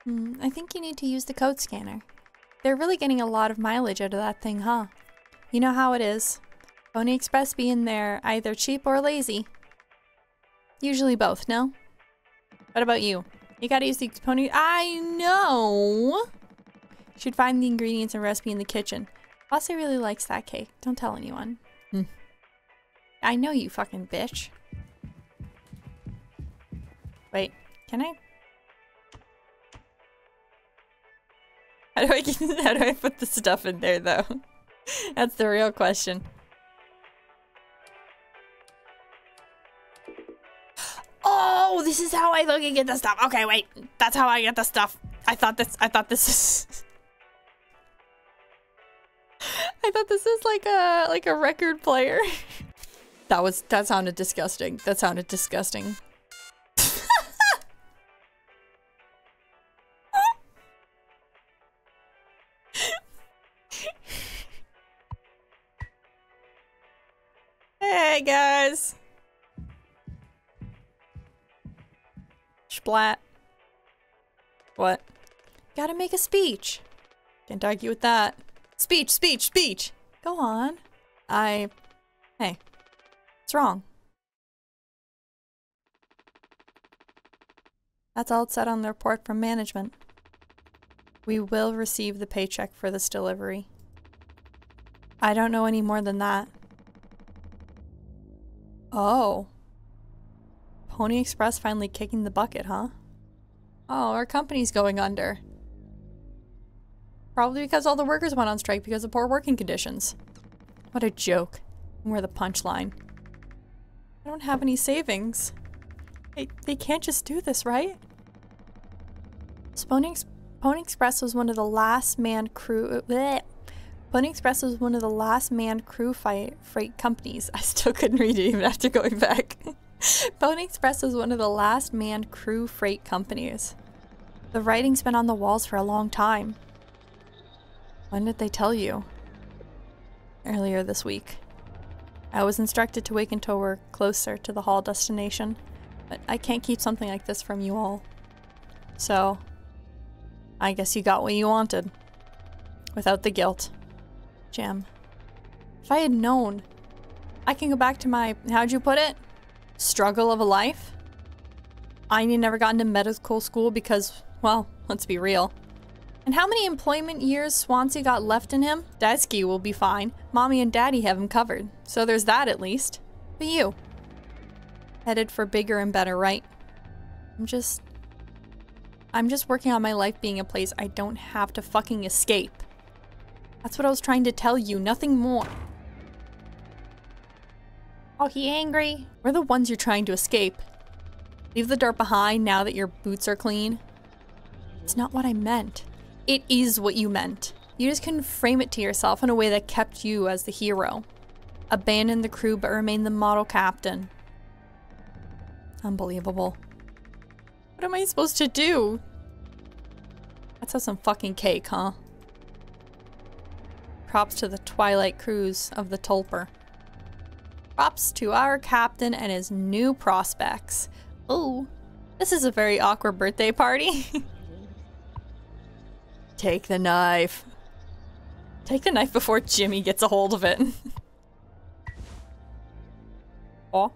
Hmm, I think you need to use the code scanner. They're really getting a lot of mileage out of that thing, huh? You know how it is. Pony Express being there either cheap or lazy. Usually both, no? What about you? You gotta use the pony- I know! Should find the ingredients and recipe in the kitchen. Bossy really likes that cake. Don't tell anyone. Hmm. I know you fucking bitch. Wait, can I? How do I get, how do I put the stuff in there though? That's the real question. Oh, this is how I look and get the stuff. Okay, wait. That's how I get the stuff. I thought this I thought this is I thought this is like a like a record player. that was that sounded disgusting. That sounded disgusting. hey guys. Splat. What? Gotta make a speech. Can't argue with that. Speech, speech, speech! Go on. I... Hey. What's wrong? That's all it said on the report from management. We will receive the paycheck for this delivery. I don't know any more than that. Oh. Pony Express finally kicking the bucket, huh? Oh, our company's going under. Probably because all the workers went on strike because of poor working conditions. What a joke. We're the punchline. I don't have any savings. They, they can't just do this, right? Pony, Pony Express was one of the last manned crew uh, bleh, Pony Express was one of the last manned crew freight companies. I still couldn't read it even after going back. Pony Express was one of the last manned crew freight companies. The writing's been on the walls for a long time. When did they tell you? Earlier this week. I was instructed to wait until we're closer to the hall destination, but I can't keep something like this from you all. So, I guess you got what you wanted. Without the guilt. Jim. If I had known, I can go back to my, how'd you put it? Struggle of a life? Anya never got into medical school because, well, let's be real. And how many employment years Swansea got left in him? Daisuke will be fine. Mommy and Daddy have him covered. So there's that at least. But you? Headed for bigger and better, right? I'm just... I'm just working on my life being a place I don't have to fucking escape. That's what I was trying to tell you, nothing more. Oh, he angry? We're the ones you're trying to escape. Leave the dirt behind now that your boots are clean. It's not what I meant. It is what you meant. You just couldn't frame it to yourself in a way that kept you as the hero. Abandon the crew but remain the model captain. Unbelievable. What am I supposed to do? Let's have some fucking cake, huh? Props to the Twilight Cruise of the Tulpar. Props to our captain and his new prospects. Oh, this is a very awkward birthday party. Take the knife. Take the knife before Jimmy gets a hold of it. oh,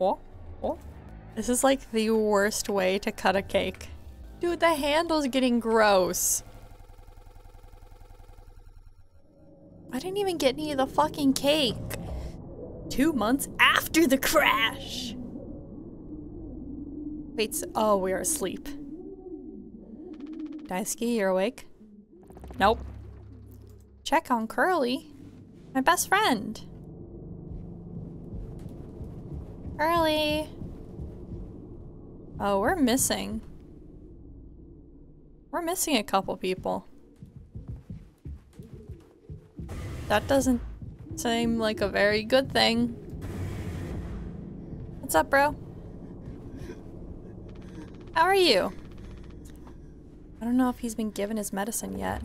oh, oh. This is like the worst way to cut a cake. Dude, the handle's getting gross. I didn't even get any of the fucking cake. Two months after the crash. Wait, oh, we're asleep. Daisuke, you're awake? Nope. Check on Curly. My best friend. Curly. Oh, we're missing. We're missing a couple people. That doesn't seem like a very good thing. What's up, bro? How are you? I don't know if he's been given his medicine yet.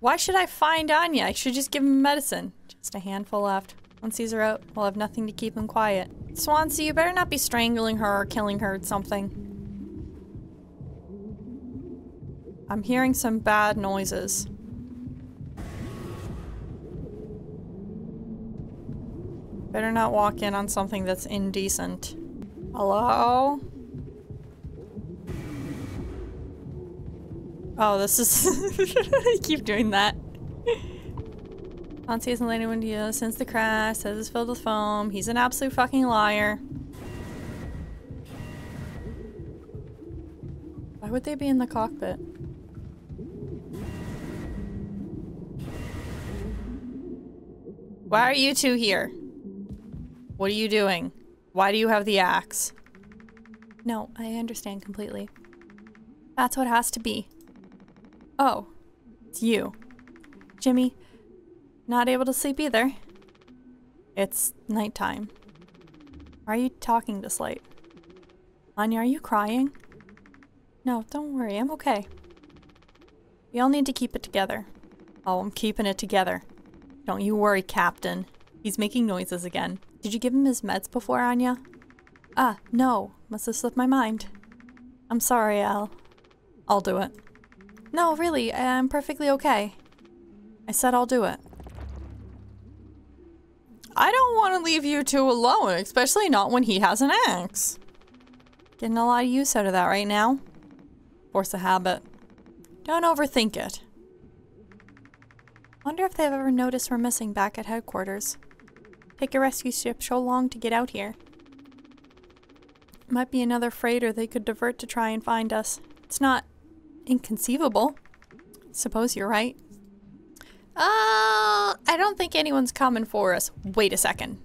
Why should I find Anya? I should just give him medicine. Just a handful left. Once these are out, we'll have nothing to keep him quiet. Swansea, you better not be strangling her or killing her or something. I'm hearing some bad noises. Better not walk in on something that's indecent. Hello? Oh, this is... I keep doing that. Fonzie hasn't anyone you since the crash, says it's filled with foam. He's an absolute fucking liar. Why would they be in the cockpit? Why are you two here? What are you doing? Why do you have the axe? No, I understand completely. That's what it has to be. Oh, it's you. Jimmy, not able to sleep either. It's nighttime. Why are you talking this late? Anya, are you crying? No, don't worry, I'm okay. We all need to keep it together. Oh, I'm keeping it together. Don't you worry, Captain. He's making noises again. Did you give him his meds before, Anya? Ah, no. Must have slipped my mind. I'm sorry, Al. I'll do it. No, really, I'm perfectly okay. I said I'll do it. I don't want to leave you two alone, especially not when he has an axe. Getting a lot of use out of that right now. Force a habit. Don't overthink it. Wonder if they've ever noticed we're missing back at headquarters. Take a rescue ship so long to get out here. Might be another freighter they could divert to try and find us. It's not inconceivable. Suppose you're right. Uh, I don't think anyone's coming for us. Wait a second.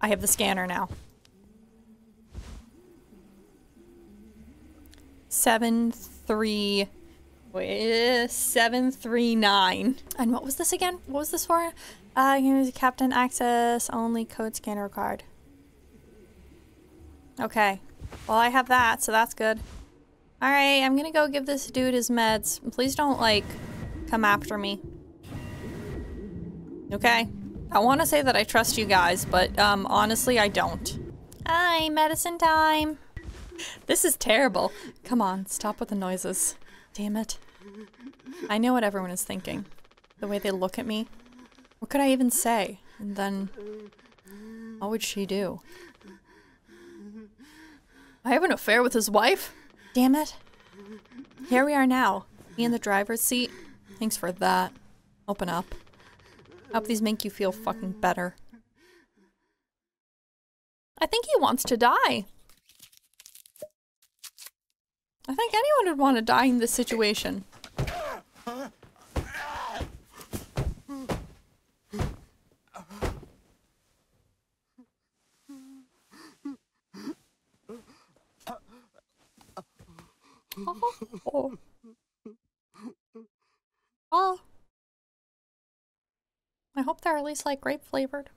I have the scanner now. Seven, three, Wait, 739. And what was this again? What was this for? Uh, use captain access only code scanner card. Okay. Well, I have that, so that's good. Alright, I'm gonna go give this dude his meds. Please don't, like, come after me. Okay? I want to say that I trust you guys, but, um, honestly, I don't. Hi, medicine time. This is terrible. Come on, stop with the noises. Damn it. I know what everyone is thinking. The way they look at me. What could I even say? And then, what would she do? I have an affair with his wife? Damn it. Here we are now. Me in the driver's seat. Thanks for that. Open up. Hope these make you feel fucking better. I think he wants to die. I think anyone would want to die in this situation. Oh. oh. I hope they're at least like grape flavored.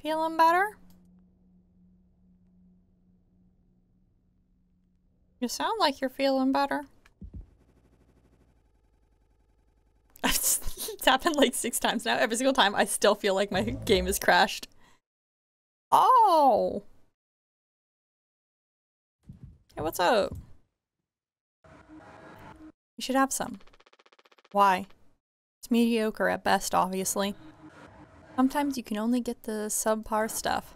Feeling better? You sound like you're feeling better. it's happened like six times now. Every single time I still feel like my game is crashed. Oh! Hey, what's up? You should have some. Why? It's mediocre at best, obviously. Sometimes you can only get the subpar stuff.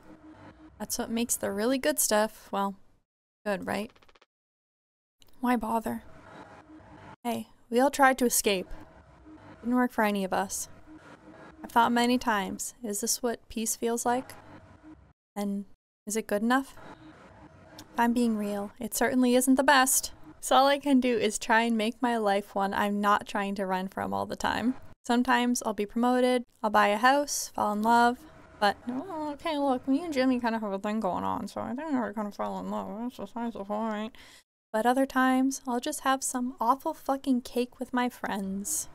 That's what makes the really good stuff, well, good, right? Why bother? Hey, we all tried to escape. Didn't work for any of us. I've thought many times, is this what peace feels like? And is it good enough? I'm being real, it certainly isn't the best. So all I can do is try and make my life one I'm not trying to run from all the time. Sometimes I'll be promoted, I'll buy a house, fall in love, but oh, okay, look, me and Jimmy kind of have a thing going on, so I think we're gonna fall in love. That's besides the point. But other times, I'll just have some awful fucking cake with my friends.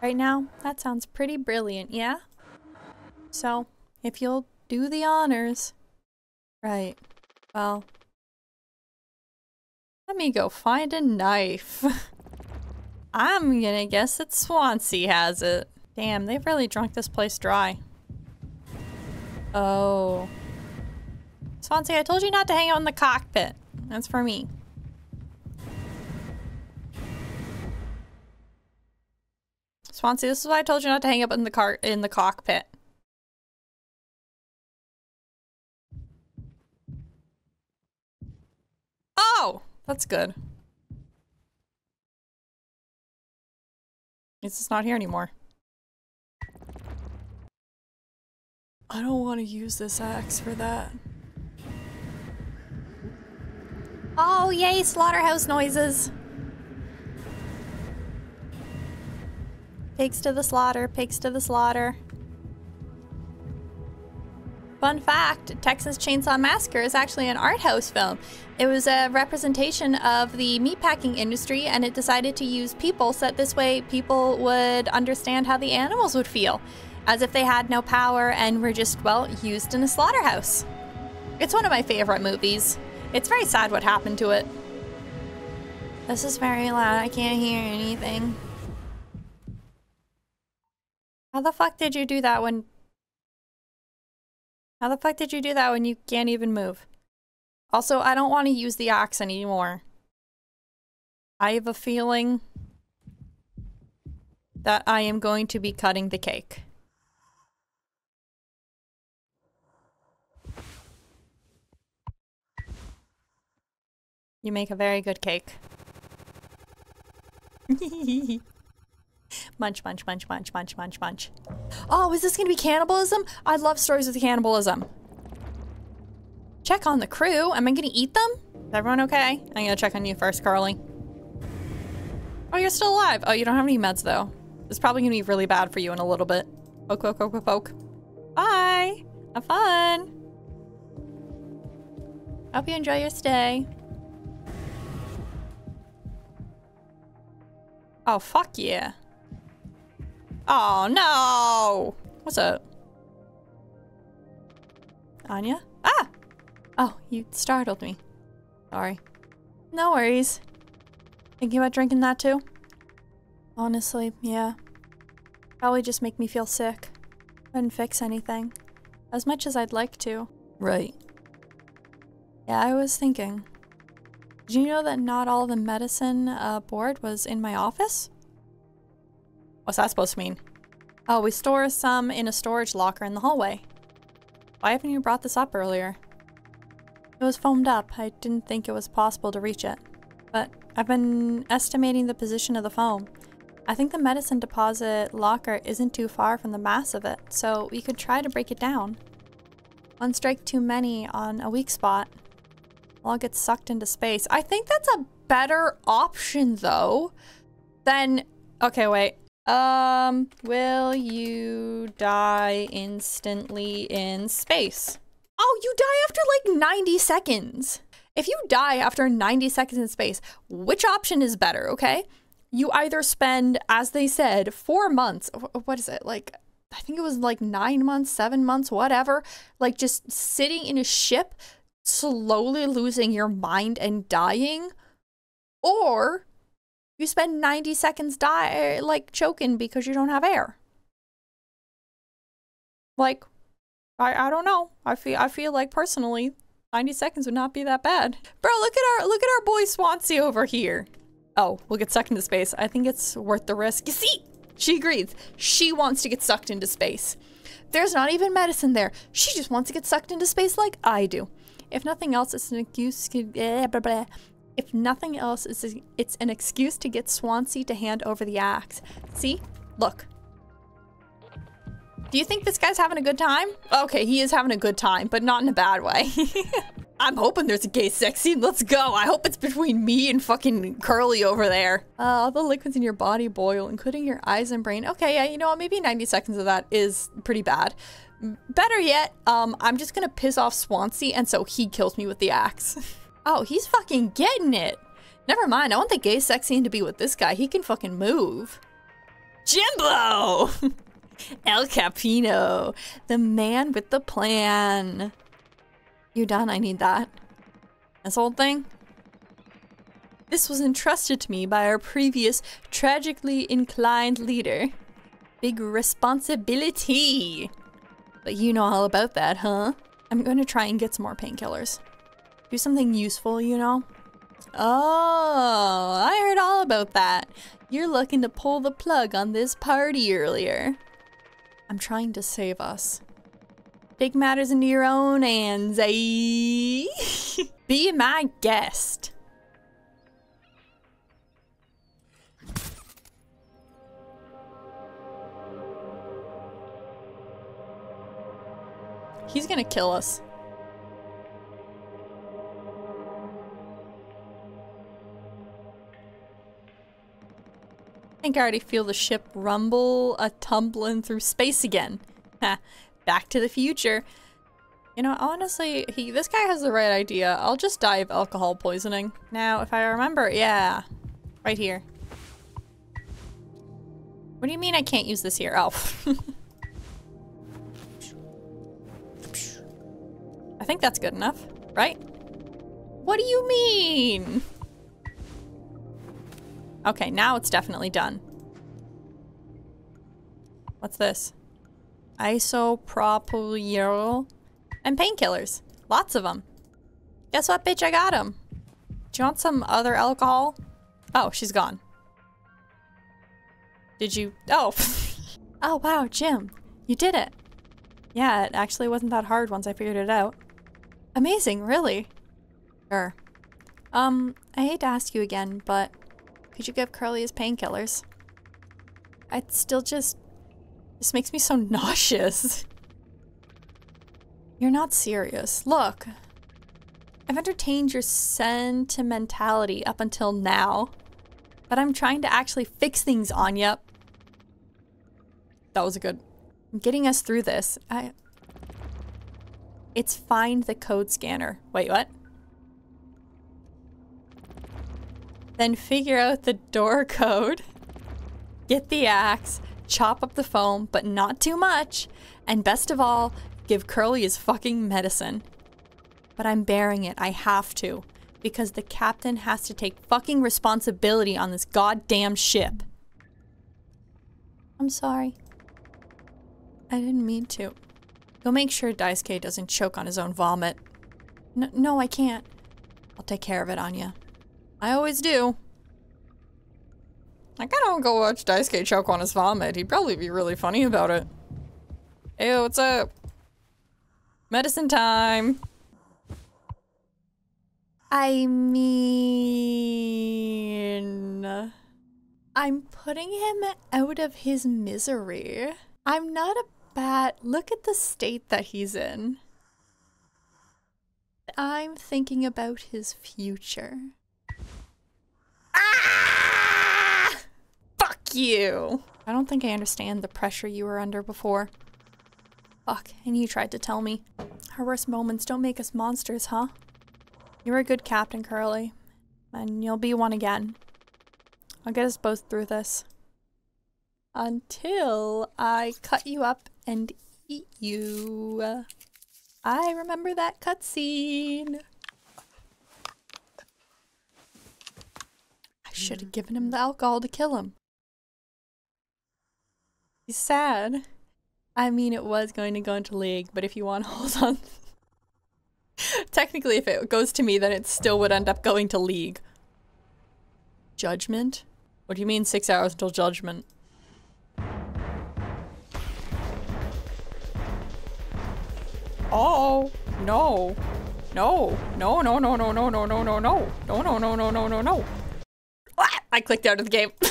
Right now, that sounds pretty brilliant, yeah? So, if you'll do the honors. Right. Well, let me go find a knife. I'm gonna guess that Swansea has it. Damn, they've really drunk this place dry. Oh. Swansea, I told you not to hang out in the cockpit. That's for me. Swansea, this is why I told you not to hang up in the car in the cockpit. Oh! That's good. It's just not here anymore. I don't want to use this axe for that. Oh, yay, slaughterhouse noises! Pigs to the slaughter, pigs to the slaughter. Fun fact, Texas Chainsaw Massacre is actually an art house film. It was a representation of the meatpacking industry and it decided to use people so that this way people would understand how the animals would feel, as if they had no power and were just, well, used in a slaughterhouse. It's one of my favorite movies. It's very sad what happened to it. This is very loud, I can't hear anything. How the fuck did you do that when how the fuck did you do that when you can't even move? Also, I don't want to use the axe anymore. I have a feeling that I am going to be cutting the cake. You make a very good cake. Munch, munch, munch, munch, munch, munch, munch. Oh, is this gonna be cannibalism? I love stories with cannibalism. Check on the crew. Am I gonna eat them? Is everyone okay? I'm gonna check on you first, Carly. Oh, you're still alive. Oh, you don't have any meds though. It's probably gonna be really bad for you in a little bit. Poke, poke, poke, poke. Bye. Have fun. Hope you enjoy your stay. Oh, fuck yeah. Oh, no! What's up? Anya? Ah! Oh, you startled me. Sorry. No worries. Thinking about drinking that too? Honestly, yeah. Probably just make me feel sick. Wouldn't fix anything. As much as I'd like to. Right. Yeah, I was thinking. Did you know that not all the medicine uh, board was in my office? What's that supposed to mean? Oh, we store some in a storage locker in the hallway. Why haven't you brought this up earlier? It was foamed up. I didn't think it was possible to reach it. But I've been estimating the position of the foam. I think the medicine deposit locker isn't too far from the mass of it, so we could try to break it down. One strike too many on a weak spot. I'll get sucked into space. I think that's a better option though than okay wait um will you die instantly in space? Oh you die after like 90 seconds. If you die after 90 seconds in space which option is better okay? You either spend as they said four months what is it like i think it was like nine months seven months whatever like just sitting in a ship slowly losing your mind and dying, or you spend 90 seconds die like choking because you don't have air. Like, I, I don't know. I feel I feel like personally, 90 seconds would not be that bad. Bro, look at our look at our boy Swansea over here. Oh, we'll get sucked into space. I think it's worth the risk. You see, she agrees. She wants to get sucked into space. There's not even medicine there. She just wants to get sucked into space like I do. If nothing else, it's an excuse. Eh, blah, blah, blah. If nothing else, it's, it's an excuse to get Swansea to hand over the axe. See? Look. Do you think this guy's having a good time? Okay, he is having a good time, but not in a bad way. I'm hoping there's a gay sex scene. Let's go. I hope it's between me and fucking Curly over there. Uh, all the liquids in your body boil, including your eyes and brain. Okay, yeah, you know what? Maybe 90 seconds of that is pretty bad. Better yet, um, I'm just gonna piss off Swansea and so he kills me with the axe. oh, he's fucking getting it. Never mind, I want the gay sex scene to be with this guy. He can fucking move. Jimbo! El Capino, the man with the plan. You done? I need that. This old thing? This was entrusted to me by our previous tragically inclined leader. Big responsibility. But you know all about that, huh? I'm going to try and get some more painkillers. Do something useful, you know? Oh, I heard all about that. You're looking to pull the plug on this party earlier. I'm trying to save us. Take matters into your own hands, eh? Be my guest. He's gonna kill us. Think I already feel the ship rumble a tumbling through space again. Back to the future. You know, honestly, he this guy has the right idea. I'll just die of alcohol poisoning. Now, if I remember, yeah. Right here. What do you mean I can't use this here? Oh. I think that's good enough, right? What do you mean? Okay, now it's definitely done. What's this? Isopropyl and painkillers. Lots of them. Guess what, bitch? I got them. Do you want some other alcohol? Oh, she's gone. Did you? Oh. oh, wow, Jim. You did it. Yeah, it actually wasn't that hard once I figured it out. Amazing, really? Sure. Um, I hate to ask you again, but could you give Curly his painkillers? I'd still just... This makes me so nauseous. You're not serious. Look. I've entertained your sentimentality up until now. But I'm trying to actually fix things, Anya. That was a good... Getting us through this. I... It's find the code scanner. Wait, what? Then figure out the door code. get the axe, chop up the foam, but not too much, and best of all, give Curly his fucking medicine. But I'm bearing it, I have to, because the captain has to take fucking responsibility on this goddamn ship. I'm sorry. I didn't mean to. Go make sure Daisuke doesn't choke on his own vomit. No, I can't. I'll take care of it, Anya. I always do. I kinda wanna go watch Daisuke choke on his vomit. He'd probably be really funny about it. Hey, what's up? Medicine time! I mean... I'm putting him out of his misery. I'm not a bat. Look at the state that he's in. I'm thinking about his future. Ah! Fuck you! I don't think I understand the pressure you were under before. Fuck, and you tried to tell me. Our worst moments don't make us monsters, huh? You were a good captain, Curly. And you'll be one again. I'll get us both through this. Until I cut you up and eat you. I remember that cutscene. Should have given him the alcohol to kill him. He's sad. I mean, it was going to go into league, but if you want to hold on. Technically, if it goes to me, then it still would end up going to league. Judgment? What do you mean six hours until judgment? Oh, no. No. No, no, no, no, no, no, no, no, no. No, no, no, no, no, no, no. I clicked out of the game.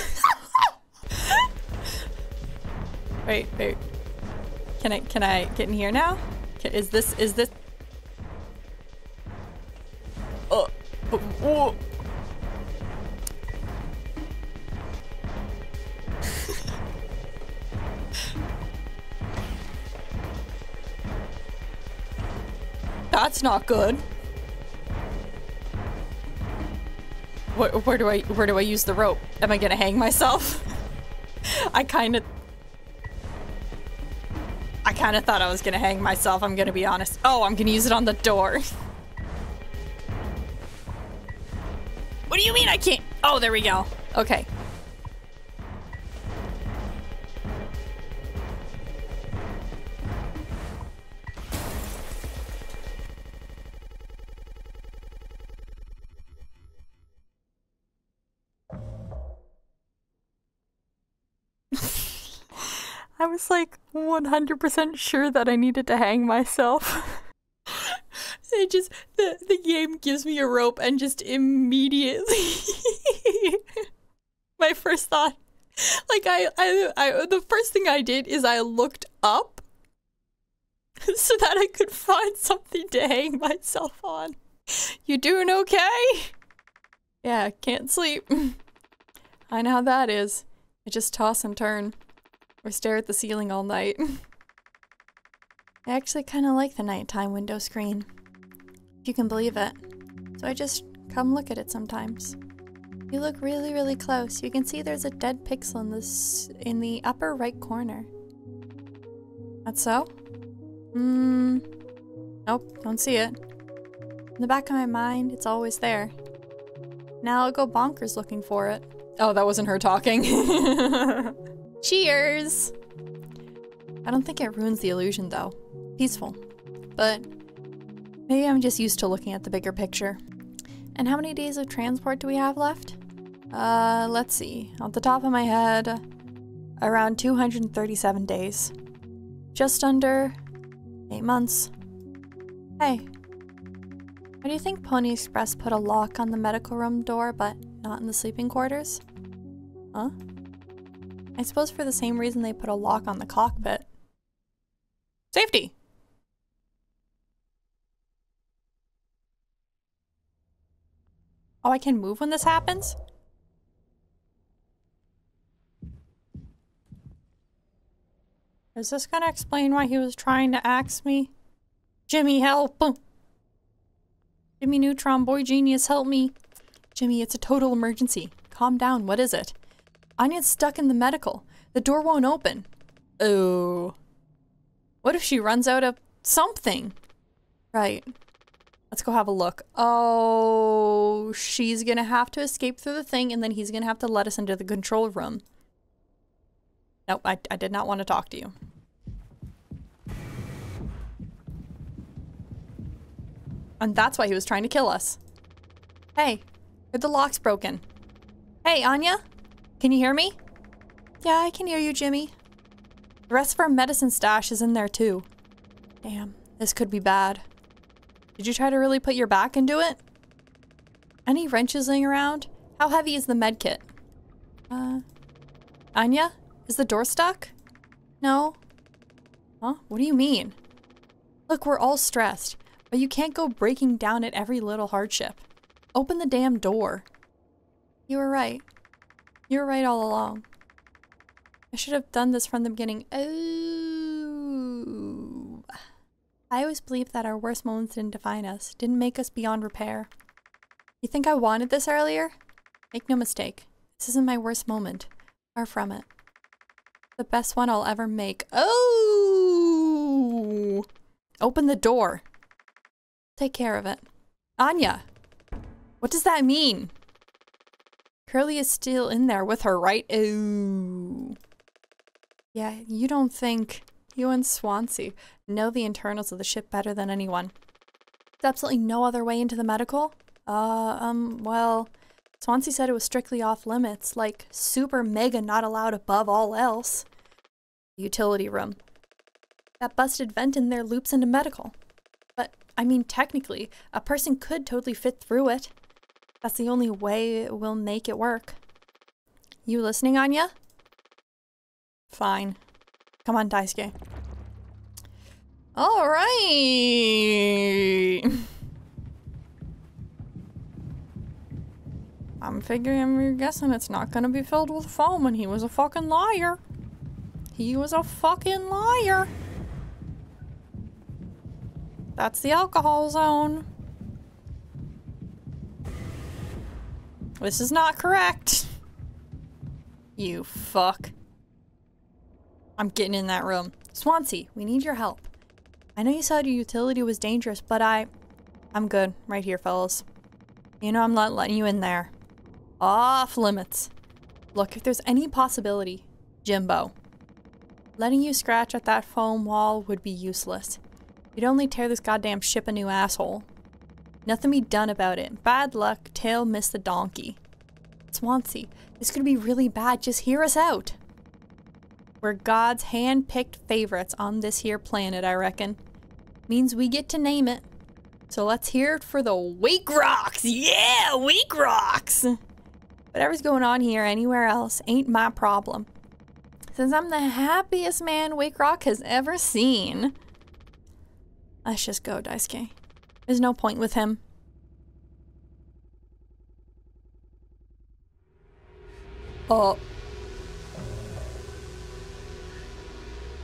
wait, wait. Can I, can I get in here now? Can, is this, is this? Oh, oh. That's not good. Where, where do I where do I use the rope? Am I gonna hang myself? I kind of I kind of thought I was gonna hang myself, I'm gonna be honest. Oh, I'm gonna use it on the door. what do you mean I can't? Oh, there we go. Okay. I was like 100% sure that I needed to hang myself. it just, the, the game gives me a rope and just immediately, my first thought, like I, I, I, the first thing I did is I looked up so that I could find something to hang myself on. You doing okay? Yeah, can't sleep. I know how that is. I just toss and turn. Or stare at the ceiling all night. I actually kind of like the nighttime window screen. If you can believe it. So I just come look at it sometimes. You look really, really close. You can see there's a dead pixel in this in the upper right corner. That's so? Hmm. Nope, don't see it. In the back of my mind, it's always there. Now I'll go bonkers looking for it. Oh, that wasn't her talking. Cheers! I don't think it ruins the illusion though. Peaceful. But maybe I'm just used to looking at the bigger picture. And how many days of transport do we have left? Uh, let's see. Off the top of my head, around 237 days. Just under 8 months. Hey, why do you think Pony Express put a lock on the medical room door but not in the sleeping quarters? Huh? I suppose for the same reason they put a lock on the cockpit. Safety! Oh, I can move when this happens? Is this gonna explain why he was trying to axe me? Jimmy, help! Jimmy Neutron, boy genius, help me! Jimmy, it's a total emergency. Calm down, what is it? Anya's stuck in the medical. The door won't open. Oh. What if she runs out of something? Right. Let's go have a look. Oh, she's gonna have to escape through the thing and then he's gonna have to let us into the control room. Nope, I, I did not want to talk to you. And that's why he was trying to kill us. Hey, the lock's broken. Hey, Anya? Can you hear me? Yeah, I can hear you, Jimmy. The rest of our medicine stash is in there too. Damn, this could be bad. Did you try to really put your back into it? Any wrenches laying around? How heavy is the med kit? Uh, Anya? Is the door stuck? No. Huh? What do you mean? Look, we're all stressed, but you can't go breaking down at every little hardship. Open the damn door. You were right. You were right all along. I should have done this from the beginning. Oh. I always believed that our worst moments didn't define us, didn't make us beyond repair. You think I wanted this earlier? Make no mistake. This isn't my worst moment. Far from it. The best one I'll ever make. Oh! Open the door. Take care of it. Anya! What does that mean? Curly is still in there with her, right? Ooh. Yeah, you don't think you and Swansea know the internals of the ship better than anyone. There's absolutely no other way into the medical? Uh, um, well, Swansea said it was strictly off limits, like super mega not allowed above all else. Utility room. That busted vent in there loops into medical. But, I mean, technically, a person could totally fit through it. That's the only way we'll make it work. You listening, Anya? Fine. Come on, Daisuke. All right. I'm figuring, you're guessing it's not gonna be filled with foam and he was a fucking liar. He was a fucking liar. That's the alcohol zone. This is not correct. You fuck. I'm getting in that room. Swansea, we need your help. I know you said your utility was dangerous, but I... I'm good. Right here, fellas. You know I'm not letting you in there. Off limits. Look, if there's any possibility, Jimbo. Letting you scratch at that foam wall would be useless. You'd only tear this goddamn ship a new asshole. Nothing be done about it. Bad luck, tail missed the donkey. Swansea, this could be really bad. Just hear us out. We're God's hand-picked favorites on this here planet, I reckon. Means we get to name it. So let's hear it for the Wake Rocks! Yeah, Wake Rocks! Whatever's going on here anywhere else ain't my problem. Since I'm the happiest man Wake Rock has ever seen. Let's just go, Daisuke. There's no point with him. Oh.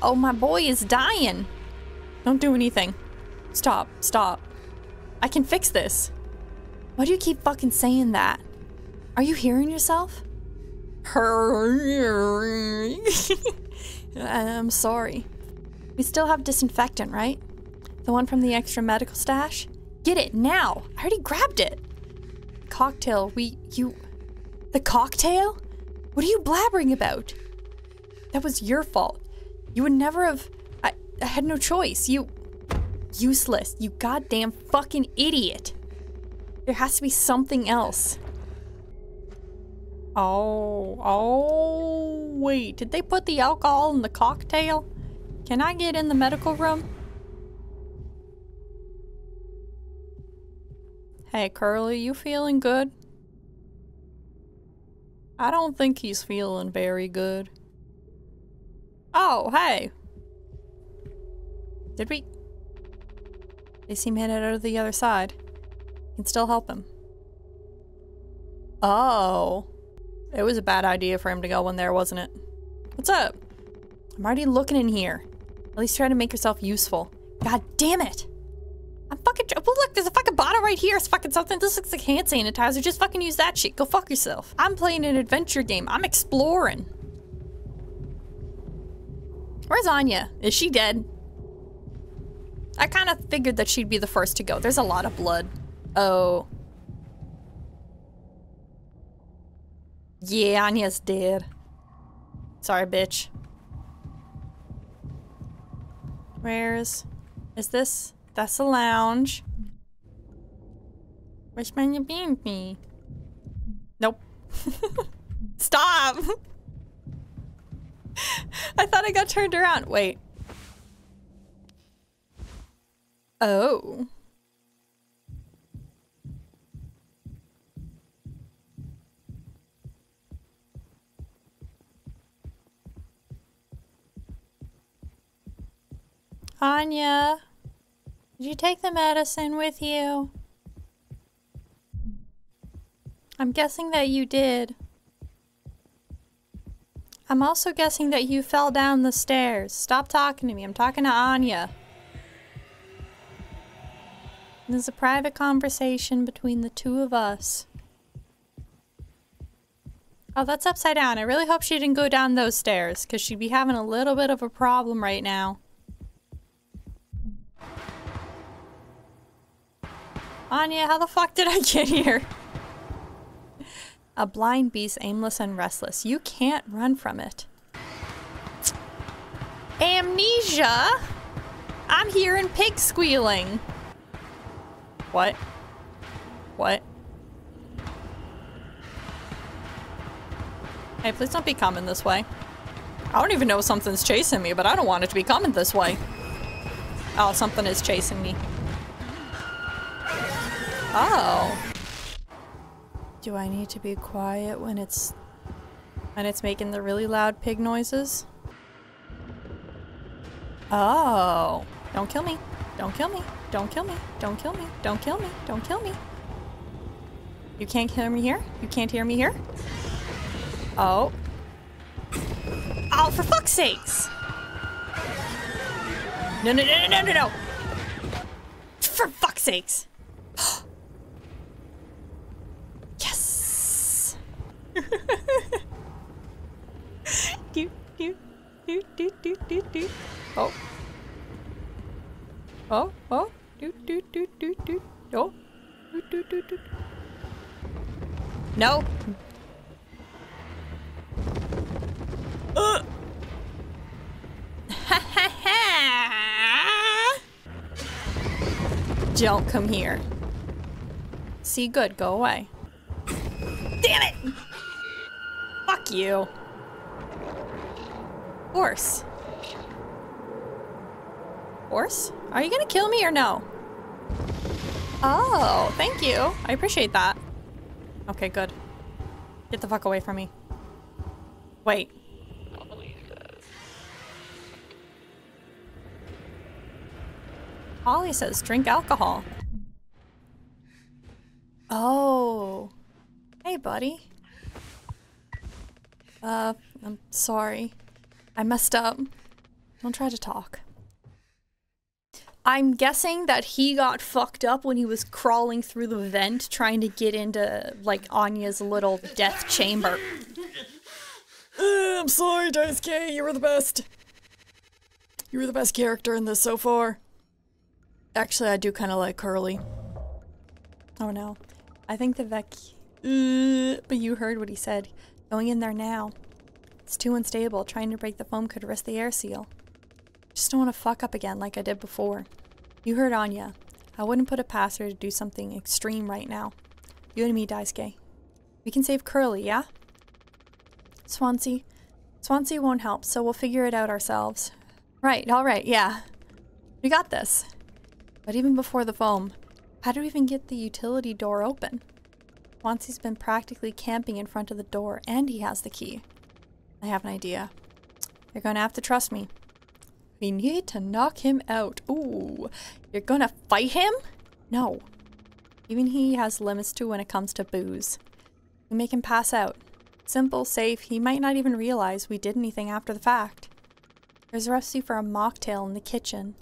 Oh, my boy is dying. Don't do anything. Stop, stop. I can fix this. Why do you keep fucking saying that? Are you hearing yourself? Uh, I'm sorry. We still have disinfectant, right? The one from the extra medical stash? Get it now! I already grabbed it! Cocktail, we. you. The cocktail? What are you blabbering about? That was your fault. You would never have. I, I had no choice. You. Useless. You goddamn fucking idiot. There has to be something else. Oh, oh, wait. Did they put the alcohol in the cocktail? Can I get in the medical room? Hey, Curly, you feeling good? I don't think he's feeling very good. Oh, hey! Did we... They seem headed out of the other side. Can still help him. Oh. It was a bad idea for him to go in there, wasn't it? What's up? I'm already looking in here. At least try to make yourself useful. God damn it! I'm fucking well, look, there's a fucking bottle right here. It's fucking something. This looks like hand sanitizer. Just fucking use that shit. Go fuck yourself. I'm playing an adventure game. I'm exploring. Where's Anya? Is she dead? I kind of figured that she'd be the first to go. There's a lot of blood. Oh. Yeah, Anya's dead. Sorry, bitch. Where's... Is this... That's the lounge. You being me? Nope. Stop! I thought I got turned around. Wait. Oh. Anya, did you take the medicine with you? I'm guessing that you did. I'm also guessing that you fell down the stairs. Stop talking to me. I'm talking to Anya. There's a private conversation between the two of us. Oh, that's upside down. I really hope she didn't go down those stairs, because she'd be having a little bit of a problem right now. Anya, how the fuck did I get here? A blind beast, aimless and restless. You can't run from it. Amnesia? I'm hearing pig squealing. What? What? Hey, please don't be coming this way. I don't even know if something's chasing me, but I don't want it to be coming this way. Oh, something is chasing me. Oh. Do I need to be quiet when it's when it's making the really loud pig noises? Oh. Don't kill me. Don't kill me. Don't kill me. Don't kill me. Don't kill me. Don't kill me. You can't hear me here? You can't hear me here? Oh. Oh, for fuck's sakes! No, no, no, no, no, no, no! For fuck's sakes! Oh. Do, do, do, do, do, do. Oh. Oh, oh. Do, do, do, do, do. Oh. Do, do, do, do. No. Uh. Don't come here. See, good. Go away. Damn it! Fuck you. Horse. Horse? Are you gonna kill me or no? Oh, thank you. I appreciate that. Okay, good. Get the fuck away from me. Wait. Holly says drink alcohol. Oh. Hey, buddy. Uh, I'm sorry. I messed up. Don't try to talk. I'm guessing that he got fucked up when he was crawling through the vent trying to get into, like, Anya's little death chamber. I'm sorry, Daisuke. You were the best. You were the best character in this so far. Actually, I do kind of like Curly. Oh no. I think the Vec... Uh, but you heard what he said. Going in there now. It's too unstable. Trying to break the foam could risk the air seal. Just don't want to fuck up again like I did before. You heard Anya. I wouldn't put it past her to do something extreme right now. You and me, Daisuke. We can save Curly, yeah? Swansea. Swansea won't help, so we'll figure it out ourselves. Right, alright, yeah. We got this. But even before the foam, how do we even get the utility door open? Once he's been practically camping in front of the door, and he has the key. I have an idea. You're gonna have to trust me. We need to knock him out. Ooh, you're gonna fight him? No. Even he has limits too when it comes to booze. We make him pass out. Simple, safe, he might not even realize we did anything after the fact. There's a recipe for a mocktail in the kitchen.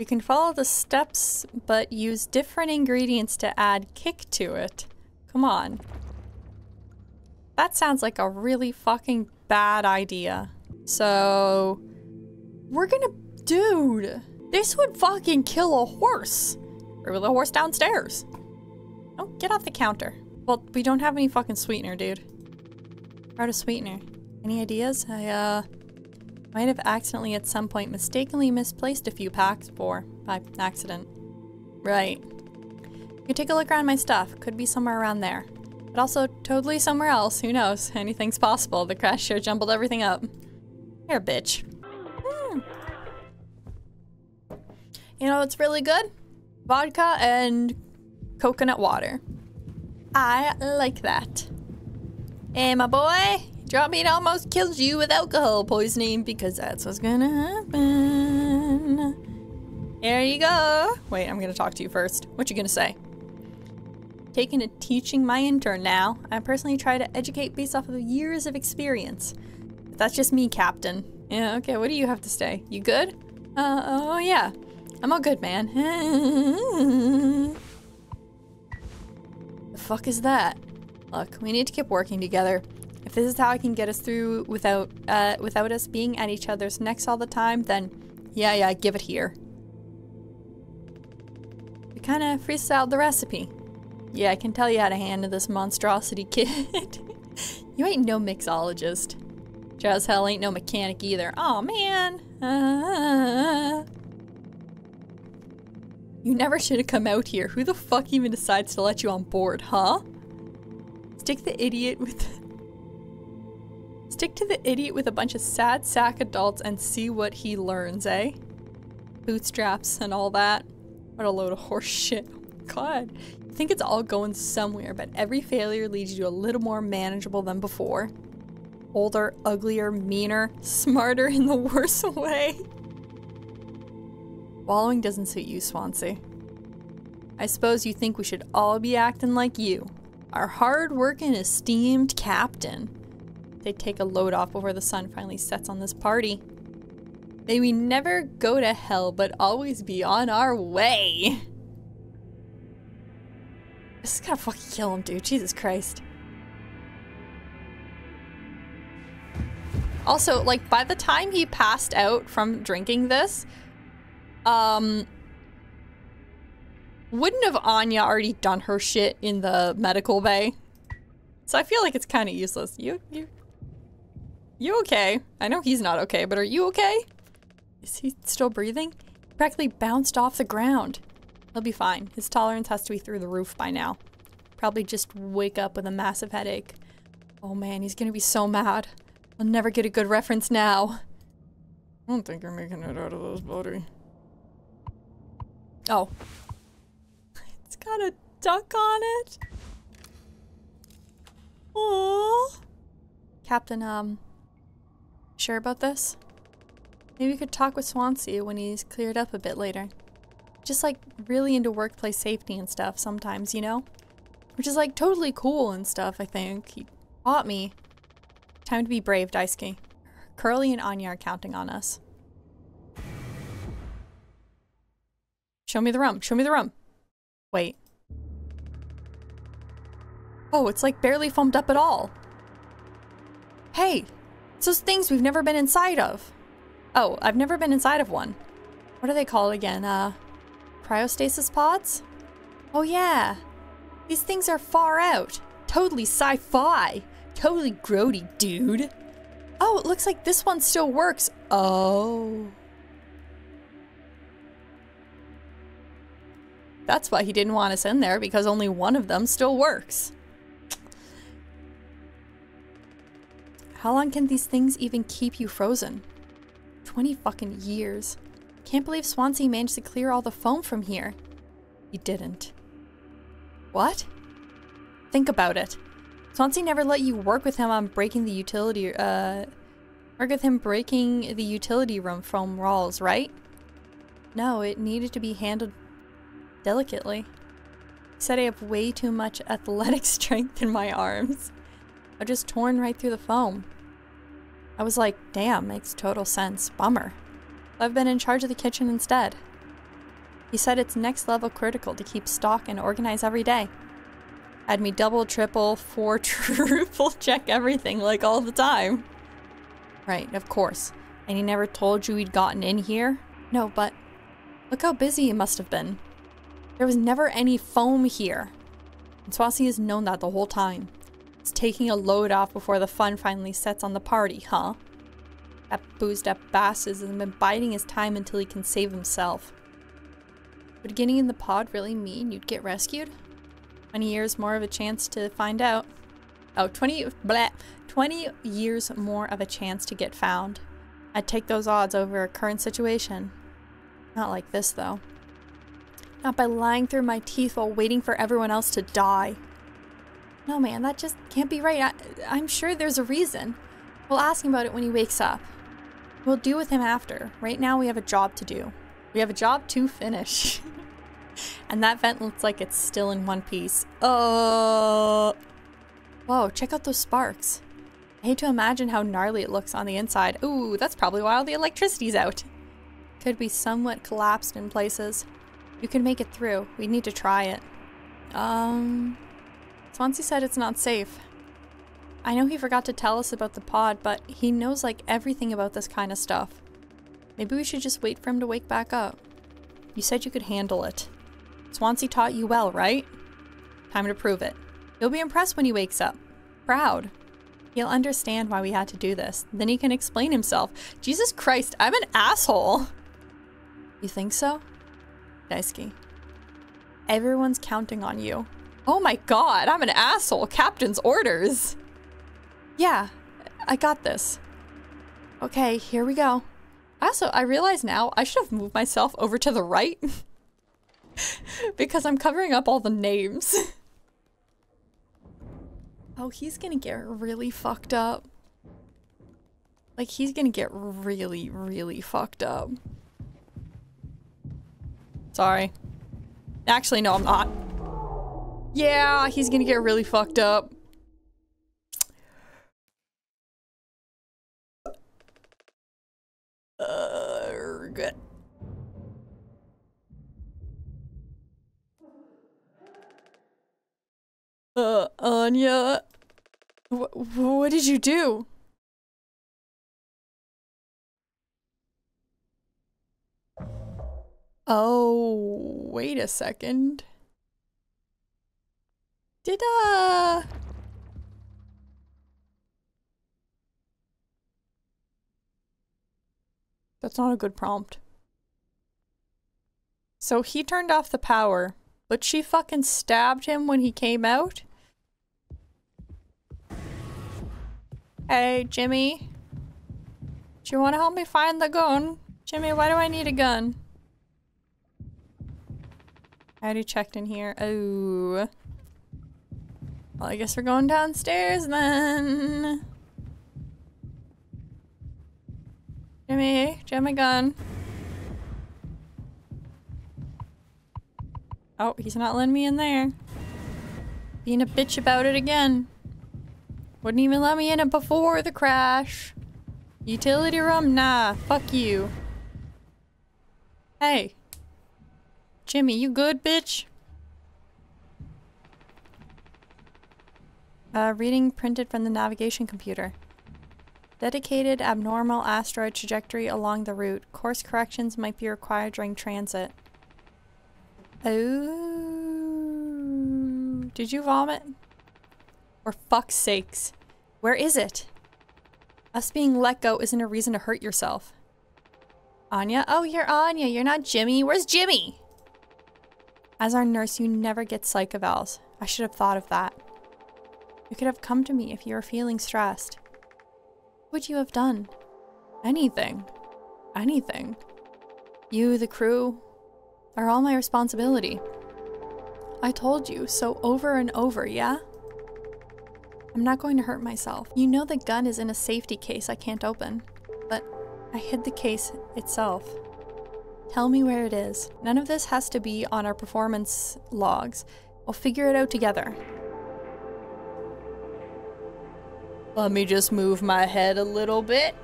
You can follow the steps, but use different ingredients to add kick to it. Come on. That sounds like a really fucking bad idea. So, we're gonna, dude, this would fucking kill a horse. Or a horse downstairs. Oh, get off the counter. Well, we don't have any fucking sweetener, dude. Out of sweetener. Any ideas? I, uh, might have accidentally at some point mistakenly misplaced a few packs for by accident. Right. You take a look around my stuff. Could be somewhere around there. But also totally somewhere else. Who knows? Anything's possible. The crash sure jumbled everything up. Here, bitch. Hmm. You know what's really good? Vodka and coconut water. I like that. Hey, my boy, drop almost kills you with alcohol poisoning because that's what's gonna happen. There you go. Wait, I'm gonna talk to you first. What you gonna say? Taking to teaching my intern now. I personally try to educate based off of years of experience. But that's just me, Captain. Yeah, okay, what do you have to say? You good? Uh, oh yeah. I'm all good, man. the fuck is that? Look, we need to keep working together. If this is how I can get us through without uh, without us being at each other's necks all the time, then yeah, yeah, give it here. We kind of freestyled the recipe. Yeah, I can tell you how to handle this monstrosity, kid. you ain't no mixologist. Jazz hell ain't no mechanic either. oh, man. You never should have come out here. Who the fuck even decides to let you on board, huh? Stick the idiot with... Stick to the idiot with a bunch of sad sack adults and see what he learns, eh? Bootstraps and all that. What a load of horse shit. God. I think it's all going somewhere, but every failure leads you to a little more manageable than before. Older, uglier, meaner, smarter in the worst way. Wallowing doesn't suit you, Swansea. I suppose you think we should all be acting like you, our hard-working, esteemed captain. They take a load off before the sun finally sets on this party. May we never go to hell, but always be on our way. This is gonna fucking kill him, dude. Jesus Christ. Also, like, by the time he passed out from drinking this, um, wouldn't have Anya already done her shit in the medical bay? So I feel like it's kind of useless. You, you, you okay? I know he's not okay, but are you okay? Is he still breathing? He practically bounced off the ground. He'll be fine. His tolerance has to be through the roof by now. Probably just wake up with a massive headache. Oh man, he's gonna be so mad. I'll never get a good reference now. I don't think you're making it out of this, buddy. Oh. It's got a duck on it. Oh. Captain, um, sure about this? Maybe we could talk with Swansea when he's cleared up a bit later. Just like really into workplace safety and stuff sometimes, you know? Which is like totally cool and stuff, I think. He taught me. Time to be brave, Daisuke. Curly and Anya are counting on us. Show me the room. Show me the room. Wait. Oh, it's like barely foamed up at all. Hey, it's those things we've never been inside of. Oh, I've never been inside of one. What are they called again? Uh, cryostasis pods? Oh yeah. These things are far out. Totally sci-fi. Totally grody, dude. Oh, it looks like this one still works. Oh. That's why he didn't want us in there, because only one of them still works. How long can these things even keep you frozen? 20 fucking years. Can't believe Swansea managed to clear all the foam from here. He didn't. What? Think about it. Swansea never let you work with him on breaking the utility, uh, work with him breaking the utility room foam walls, right? No, it needed to be handled delicately. He said I have way too much athletic strength in my arms. I just torn right through the foam. I was like, damn, makes total sense. Bummer. I've been in charge of the kitchen instead. He said it's next level critical to keep stock and organize every day. Had me double, triple, four, triple check everything like all the time. Right, of course. And he never told you he'd gotten in here? No, but look how busy he must have been. There was never any foam here. And Swansea has known that the whole time. He's taking a load off before the fun finally sets on the party, huh? That boozed up bastard has been biding his time until he can save himself. Would getting in the pod really mean you'd get rescued? 20 years more of a chance to find out. Oh, 20, bleh, 20 years more of a chance to get found. I'd take those odds over a current situation. Not like this, though. Not by lying through my teeth while waiting for everyone else to die. No, man, that just can't be right. I, am sure there's a reason. We'll ask him about it when he wakes up. We'll deal with him after. Right now, we have a job to do. We have a job to finish. and that vent looks like it's still in one piece. Oh. Whoa, check out those sparks. I hate to imagine how gnarly it looks on the inside. Ooh, that's probably why all the electricity's out. Could be somewhat collapsed in places. You can make it through. We need to try it. Um... Swansea said it's not safe. I know he forgot to tell us about the pod, but he knows like everything about this kind of stuff. Maybe we should just wait for him to wake back up. You said you could handle it. Swansea taught you well, right? Time to prove it. You'll be impressed when he wakes up. Proud. He'll understand why we had to do this. Then he can explain himself. Jesus Christ, I'm an asshole! You think so? Daisuke. Everyone's counting on you. Oh my god, I'm an asshole. Captain's orders. Yeah, I got this. Okay, here we go. Also, I realize now I should have moved myself over to the right. because I'm covering up all the names. oh, he's gonna get really fucked up. Like, he's gonna get really, really fucked up. Sorry. Actually, no, I'm not. Yeah, he's gonna get really fucked up. Uh, good. Uh, Anya. Wh what did you do? Oh, wait a second. Uh... That's not a good prompt. So he turned off the power, but she fucking stabbed him when he came out? Hey, Jimmy. Do you want to help me find the gun? Jimmy, why do I need a gun? I already checked in here. Oh. Well, I guess we're going downstairs then. Jimmy, do you have my gun? Oh, he's not letting me in there. Being a bitch about it again. Wouldn't even let me in it before the crash. Utility room? Nah, fuck you. Hey. Jimmy, you good, bitch? Uh, reading printed from the navigation computer. Dedicated abnormal asteroid trajectory along the route. Course corrections might be required during transit. Oh. Did you vomit? For fuck's sakes. Where is it? Us being let go isn't a reason to hurt yourself. Anya? Oh, you're Anya. You're not Jimmy. Where's Jimmy? As our nurse, you never get psych evals. I should have thought of that. You could have come to me if you were feeling stressed. What would you have done? Anything. Anything. You, the crew, are all my responsibility. I told you so over and over, yeah? I'm not going to hurt myself. You know the gun is in a safety case I can't open, but I hid the case itself. Tell me where it is. None of this has to be on our performance logs. We'll figure it out together. Let me just move my head a little bit.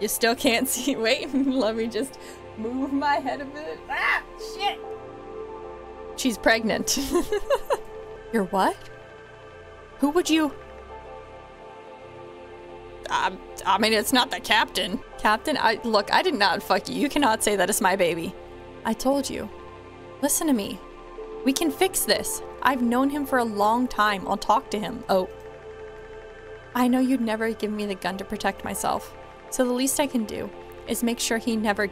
You still can't see. Wait, let me just Move my head a bit. Ah, shit! She's pregnant. You're what? Who would you... Um, I mean, it's not the captain. Captain, I look, I did not fuck you. You cannot say that it's my baby. I told you. Listen to me. We can fix this. I've known him for a long time. I'll talk to him. Oh. I know you'd never give me the gun to protect myself. So the least I can do is make sure he never...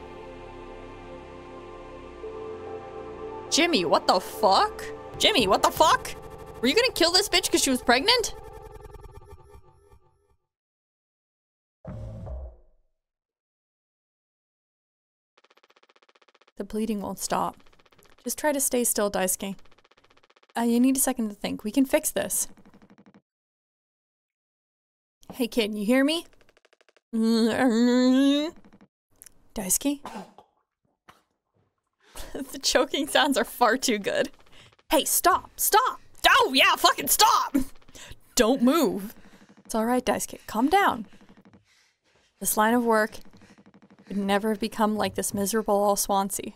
Jimmy, what the fuck? Jimmy, what the fuck? Were you gonna kill this bitch because she was pregnant? The bleeding won't stop. Just try to stay still, Daisuke. Uh, you need a second to think. We can fix this. Hey kid, you hear me? Daisuke? the choking sounds are far too good. Hey, stop! Stop! Oh, yeah, fucking stop! Don't move. It's alright, Daisuke. Calm down. This line of work would never have become like this miserable all Swansea.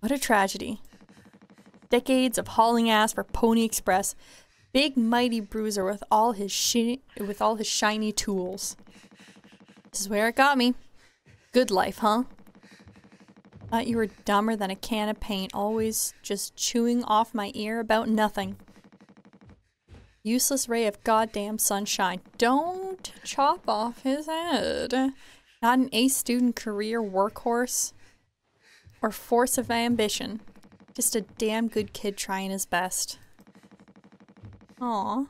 What a tragedy. Decades of hauling ass for Pony Express. Big mighty bruiser with all his shi with all his shiny tools. This is where it got me. Good life, huh? Thought you were dumber than a can of paint, always just chewing off my ear about nothing. Useless ray of goddamn sunshine. Don't chop off his head. Not an A student career workhorse or force of ambition. Just a damn good kid trying his best. Aw.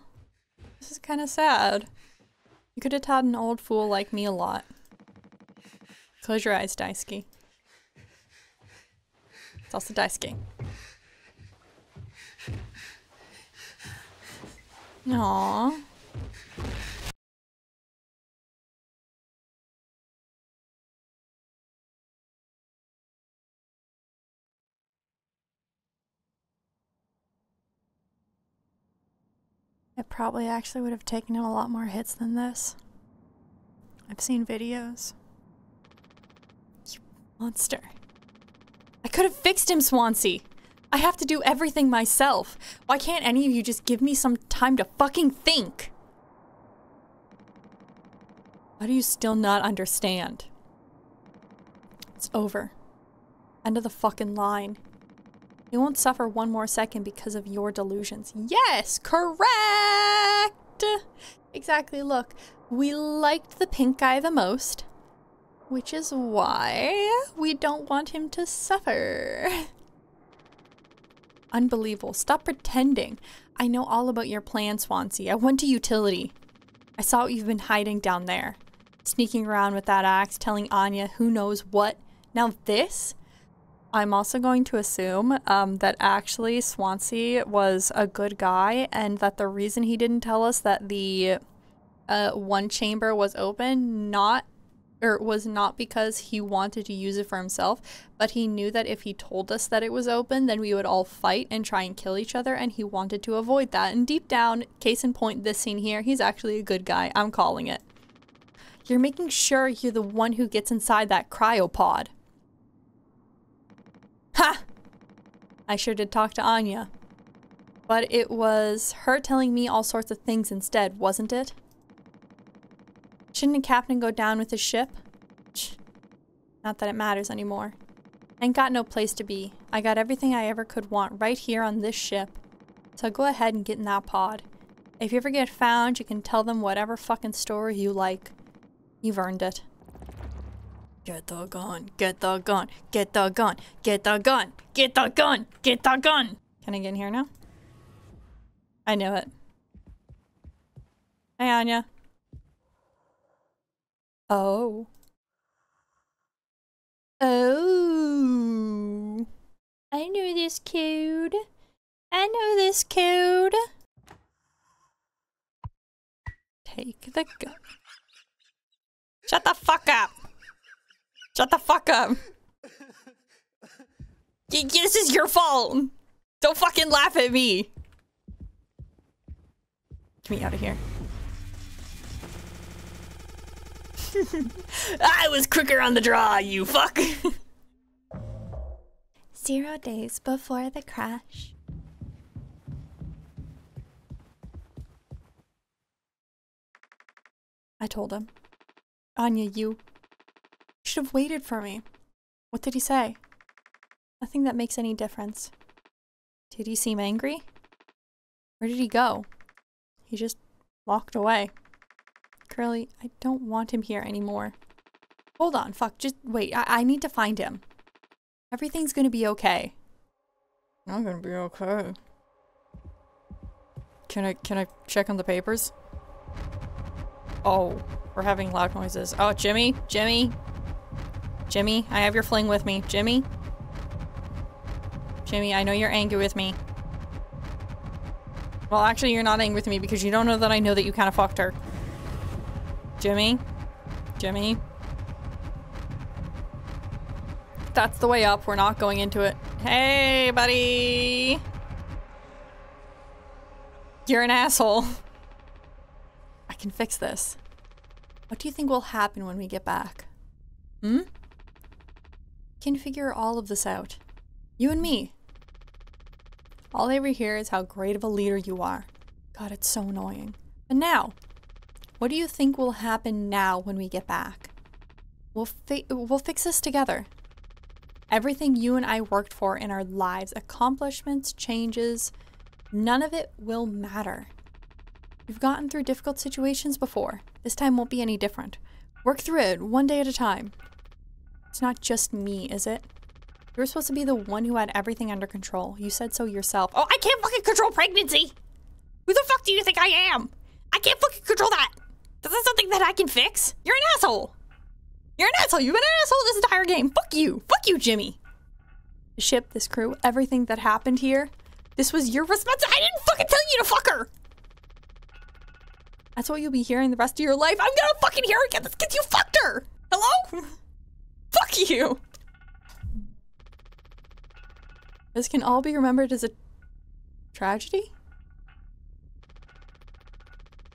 This is kind of sad. You could have taught an old fool like me a lot. Close your eyes, Daisuke. It's also Daisuke. Aww. It probably actually would have taken him a lot more hits than this. I've seen videos. You monster. I could have fixed him, Swansea. I have to do everything myself. Why can't any of you just give me some time to fucking think? How do you still not understand? It's over. End of the fucking line. You won't suffer one more second because of your delusions. Yes, correct! Exactly, look. We liked the pink guy the most, which is why we don't want him to suffer. Unbelievable. Stop pretending. I know all about your plan, Swansea. I went to utility. I saw what you've been hiding down there. Sneaking around with that axe, telling Anya who knows what. Now this? I'm also going to assume um, that actually Swansea was a good guy and that the reason he didn't tell us that the uh, one chamber was open not or was not because he wanted to use it for himself, but he knew that if he told us that it was open, then we would all fight and try and kill each other, and he wanted to avoid that. And deep down, case in point, this scene here, he's actually a good guy. I'm calling it. You're making sure you're the one who gets inside that cryopod. Ha! I sure did talk to Anya. But it was her telling me all sorts of things instead, wasn't it? Shouldn't a captain go down with his ship? Not that it matters anymore. Ain't got no place to be. I got everything I ever could want right here on this ship. So go ahead and get in that pod. If you ever get found, you can tell them whatever fucking story you like. You've earned it. Get the gun, get the gun, get the gun, get the gun, get the gun, get the gun. Can I get in here now? I knew it. Hey, Anya. Oh. Oh. I know this code. I know this code. Take the gun. Shut the fuck up. Shut the fuck up. this is your fault. Don't fucking laugh at me. Get me out of here. I was quicker on the draw, you fuck. Zero days before the crash. I told him. Anya, you should have waited for me. What did he say? Nothing that makes any difference. Did he seem angry? Where did he go? He just walked away. Curly, I don't want him here anymore. Hold on, fuck, just wait. I, I need to find him. Everything's gonna be okay. I'm gonna be okay. Can I, can I check on the papers? Oh, we're having loud noises. Oh, Jimmy, Jimmy. Jimmy, I have your fling with me. Jimmy? Jimmy, I know you're angry with me. Well, actually, you're not angry with me because you don't know that I know that you kind of fucked her. Jimmy? Jimmy? That's the way up. We're not going into it. Hey, buddy! You're an asshole. I can fix this. What do you think will happen when we get back? Hmm? Can figure all of this out. You and me. All I ever hear is how great of a leader you are. God, it's so annoying. But now, what do you think will happen now when we get back? We'll, fi we'll fix this together. Everything you and I worked for in our lives, accomplishments, changes, none of it will matter. We've gotten through difficult situations before. This time won't be any different. Work through it, one day at a time. It's not just me, is it? You're supposed to be the one who had everything under control. You said so yourself. Oh, I can't fucking control pregnancy! Who the fuck do you think I am? I can't fucking control that! that! Is something that I can fix? You're an asshole! You're an asshole! You've been an asshole this entire game! Fuck you! Fuck you, Jimmy! The ship, this crew, everything that happened here, this was your responsibility. I didn't fucking tell you to fuck her! That's what you'll be hearing the rest of your life. I'm gonna fucking hear it again because you fucked her! Hello? Fuck you! This can all be remembered as a tragedy?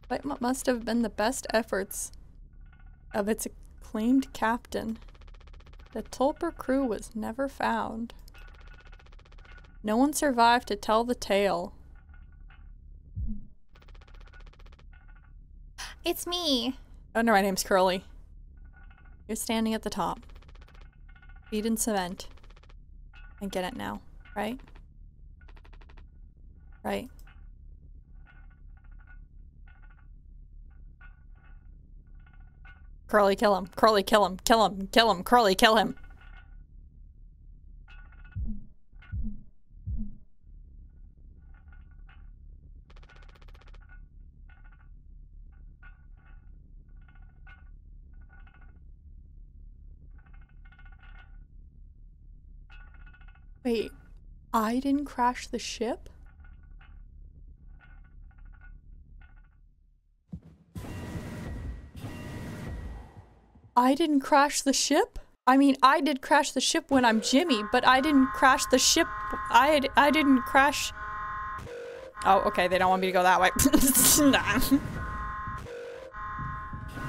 What must have been the best efforts of its acclaimed captain. The Tulpar crew was never found. No one survived to tell the tale. It's me. Oh no, my name's Curly. You're standing at the top. Feet in cement. I get it now, right? Right. Curly, kill him. Curly, kill him. Kill him. Kill him. Curly, kill him. Wait, I didn't crash the ship? I didn't crash the ship? I mean, I did crash the ship when I'm Jimmy, but I didn't crash the ship. I I didn't crash. Oh, okay. They don't want me to go that way. nah.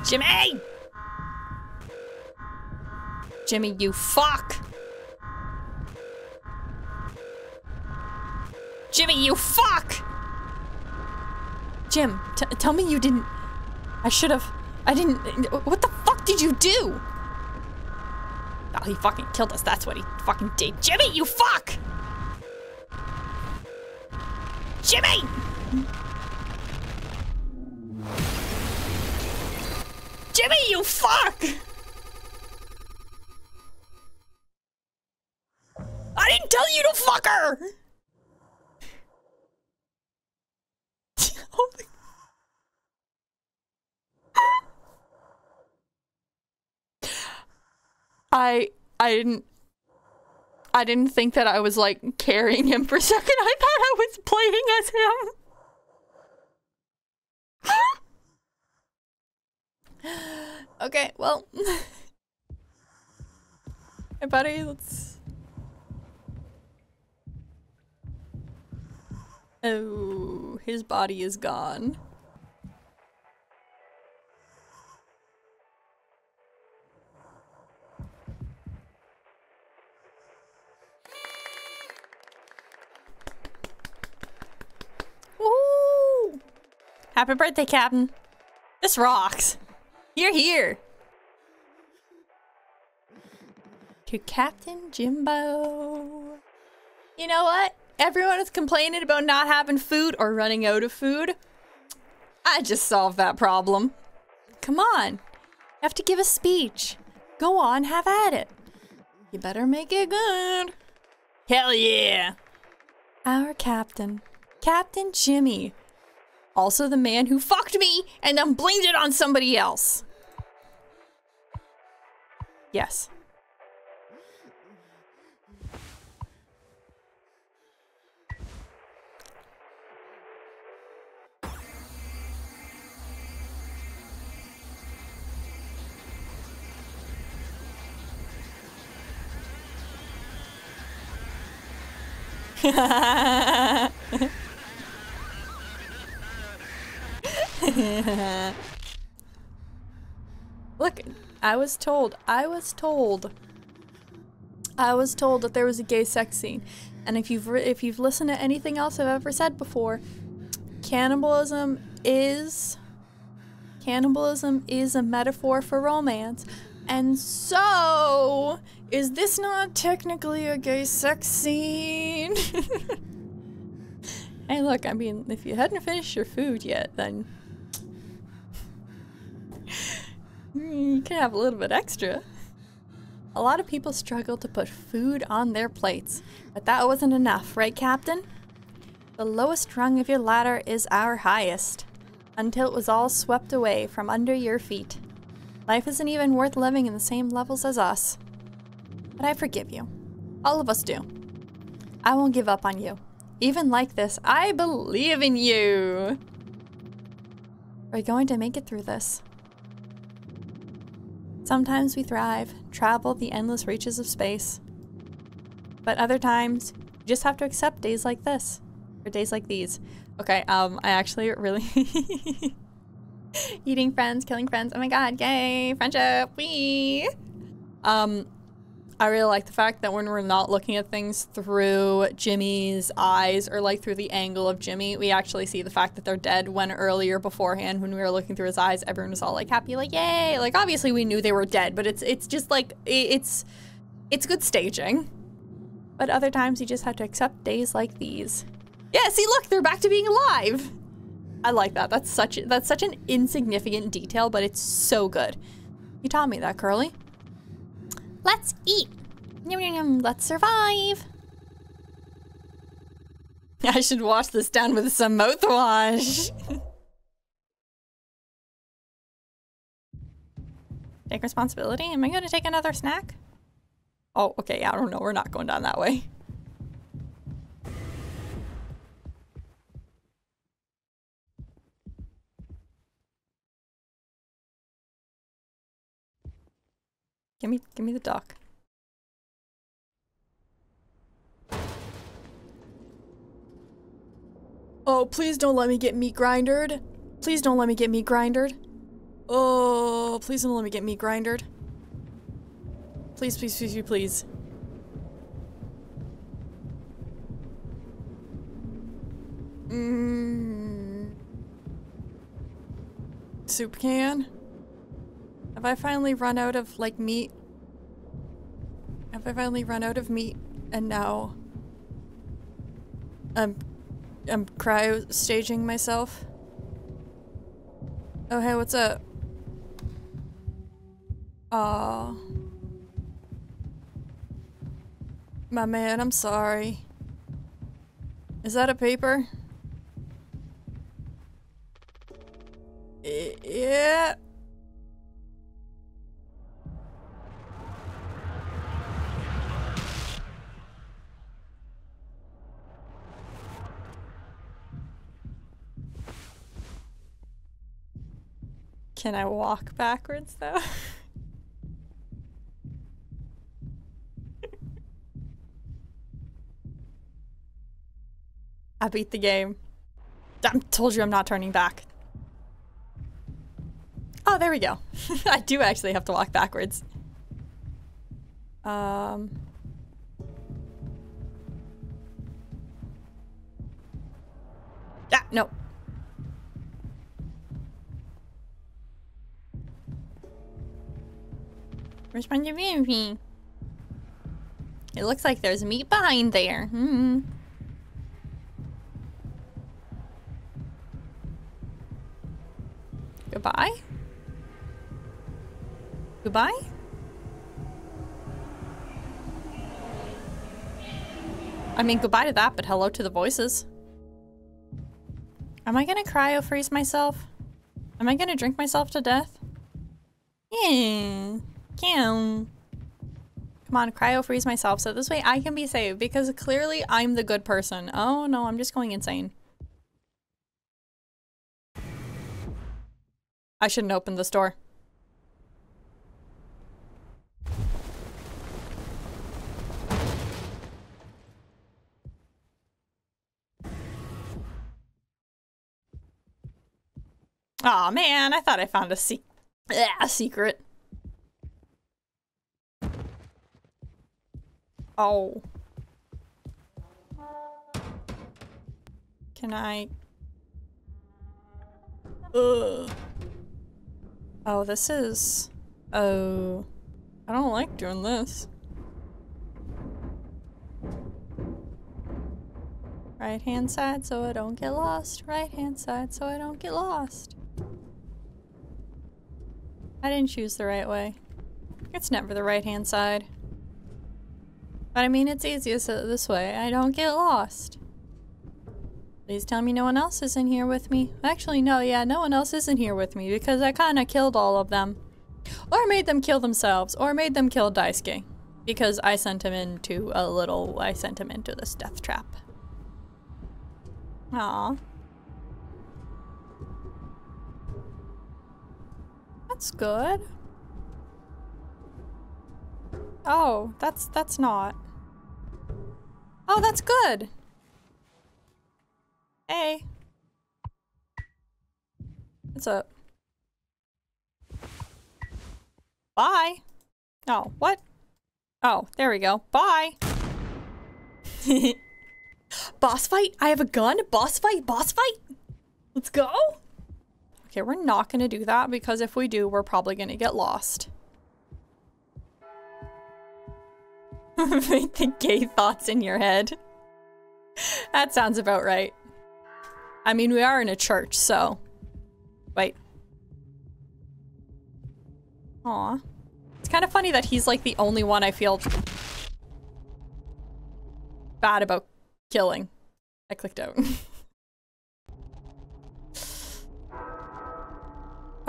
Jimmy! Jimmy, you fuck! Jimmy, you fuck! Jim, tell me you didn't... I should have... I didn't... What the fuck did you do? Oh, he fucking killed us. That's what he fucking did. Jimmy, you fuck! Jimmy! Jimmy, you fuck! I didn't tell you to fuck her! I I didn't I didn't think that I was like carrying him for a second. I thought I was playing as him. okay, well. buddy, let's Oh, his body is gone. Woo! Happy birthday, Captain. This rocks. You're here. To Captain Jimbo. You know what? Everyone is complaining about not having food or running out of food. I just solved that problem. Come on. You have to give a speech. Go on, have at it. You better make it good. Hell yeah. Our captain, Captain Jimmy. Also the man who fucked me and then blamed it on somebody else. Yes. Look, I was told, I was told, I was told that there was a gay sex scene. And if you've if you've listened to anything else I've ever said before, cannibalism is cannibalism is a metaphor for romance. And so, is this not technically a gay sex scene? hey, look, I mean, if you hadn't finished your food yet, then you can have a little bit extra. A lot of people struggle to put food on their plates, but that wasn't enough, right, Captain? The lowest rung of your ladder is our highest, until it was all swept away from under your feet. Life isn't even worth living in the same levels as us. But I forgive you. All of us do. I won't give up on you. Even like this, I believe in you. We're going to make it through this. Sometimes we thrive, travel the endless reaches of space. But other times, you just have to accept days like this. Or days like these. Okay, um, I actually really Eating friends, killing friends. Oh my god, yay, friendship, we. Um, I really like the fact that when we're not looking at things through Jimmy's eyes or like through the angle of Jimmy, we actually see the fact that they're dead when earlier beforehand when we were looking through his eyes, everyone was all like happy, like yay. Like obviously we knew they were dead, but it's it's just like it's it's good staging. But other times you just have to accept days like these. Yeah, see look, they're back to being alive. I like that. That's such that's such an insignificant detail, but it's so good. You taught me that, Curly. Let's eat. Yum, yum, yum. Let's survive. I should wash this down with some mouthwash. take responsibility? Am I going to take another snack? Oh, okay. I don't know. We're not going down that way. Give me, give me the duck. Oh, please don't let me get meat grindered. Please don't let me get meat grindered. Oh, please don't let me get meat grindered. Please, please, please, please. Mmm. Soup can? Have I finally run out of, like, meat? Have I finally run out of meat? And now... I'm... I'm cryo-staging myself? Oh, hey, what's up? Aw. My man, I'm sorry. Is that a paper? Yeah. Can I walk backwards though? I beat the game. I told you I'm not turning back. Oh, there we go. I do actually have to walk backwards. Um... Ah, no. Responsibility. It looks like there's meat behind there. Hmm. Goodbye? Goodbye? I mean, goodbye to that, but hello to the voices. Am I gonna cryo freeze myself? Am I gonna drink myself to death? Yeah. Come on, cryo freeze myself so this way I can be saved because clearly I'm the good person. Oh no, I'm just going insane. I shouldn't open this door. oh, man, I thought I found a, se a secret. Oh. Can I... Ugh. Oh, this is... Oh... I don't like doing this. Right hand side so I don't get lost. Right hand side so I don't get lost. I didn't choose the right way. It's never the right hand side. But I mean, it's easiest this way. I don't get lost. Please tell me no one else is in here with me. Actually, no, yeah, no one else isn't here with me because I kind of killed all of them. Or made them kill themselves, or made them kill Daisuke. Because I sent him into a little, I sent him into this death trap. Aww. That's good. Oh, that's that's not. Oh, that's good. Hey. What's up? Bye. Oh, what? Oh, there we go. Bye. boss fight? I have a gun? Boss fight? Boss fight? Let's go. Okay, we're not gonna do that because if we do, we're probably gonna get lost. the gay thoughts in your head. that sounds about right. I mean, we are in a church, so... Wait. Aw. It's kind of funny that he's like the only one I feel bad about killing. I clicked out.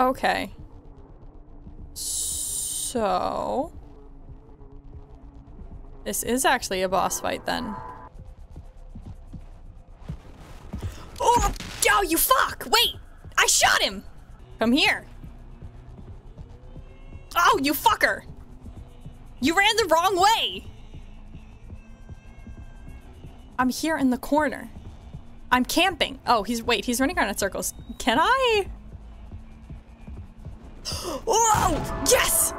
okay. So... This is actually a boss fight then. Oh! Oh, you fuck! Wait! I shot him! Come here. Oh, you fucker! You ran the wrong way! I'm here in the corner. I'm camping. Oh, he's- wait, he's running around in circles. Can I? Oh! Yes!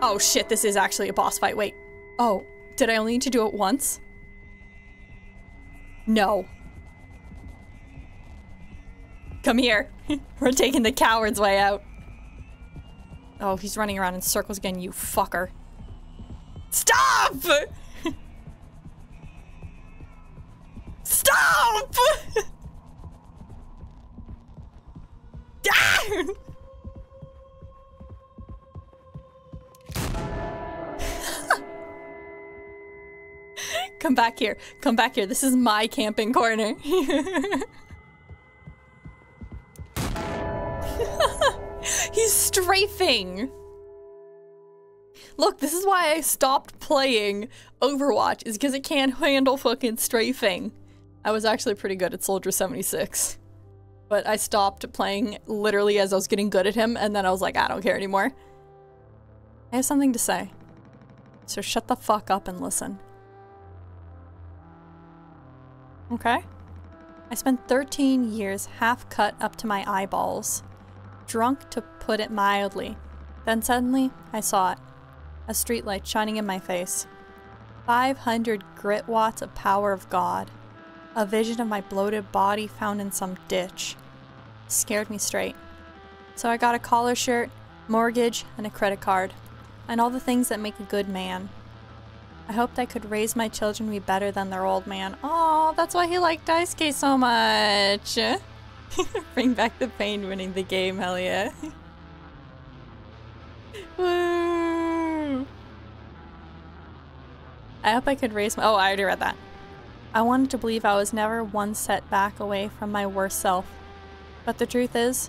Oh shit, this is actually a boss fight. Wait. Oh, did I only need to do it once? No. Come here. We're taking the coward's way out. Oh, he's running around in circles again, you fucker. Stop! Stop! Come back here. Come back here. This is my camping corner. He's strafing! Look, this is why I stopped playing Overwatch, is because it can't handle fucking strafing. I was actually pretty good at Soldier 76. But I stopped playing literally as I was getting good at him, and then I was like, I don't care anymore. I have something to say. So shut the fuck up and listen. Okay? I spent 13 years half cut up to my eyeballs drunk to put it mildly. Then suddenly, I saw it. A streetlight shining in my face. 500 grit watts of power of God. A vision of my bloated body found in some ditch. Scared me straight. So I got a collar shirt, mortgage, and a credit card. and all the things that make a good man. I hoped I could raise my children to be better than their old man. Oh, that's why he liked Daisuke so much. Bring back the pain winning the game, hell yeah. Woo! I hope I could raise my- oh, I already read that. I wanted to believe I was never one setback away from my worst self. But the truth is,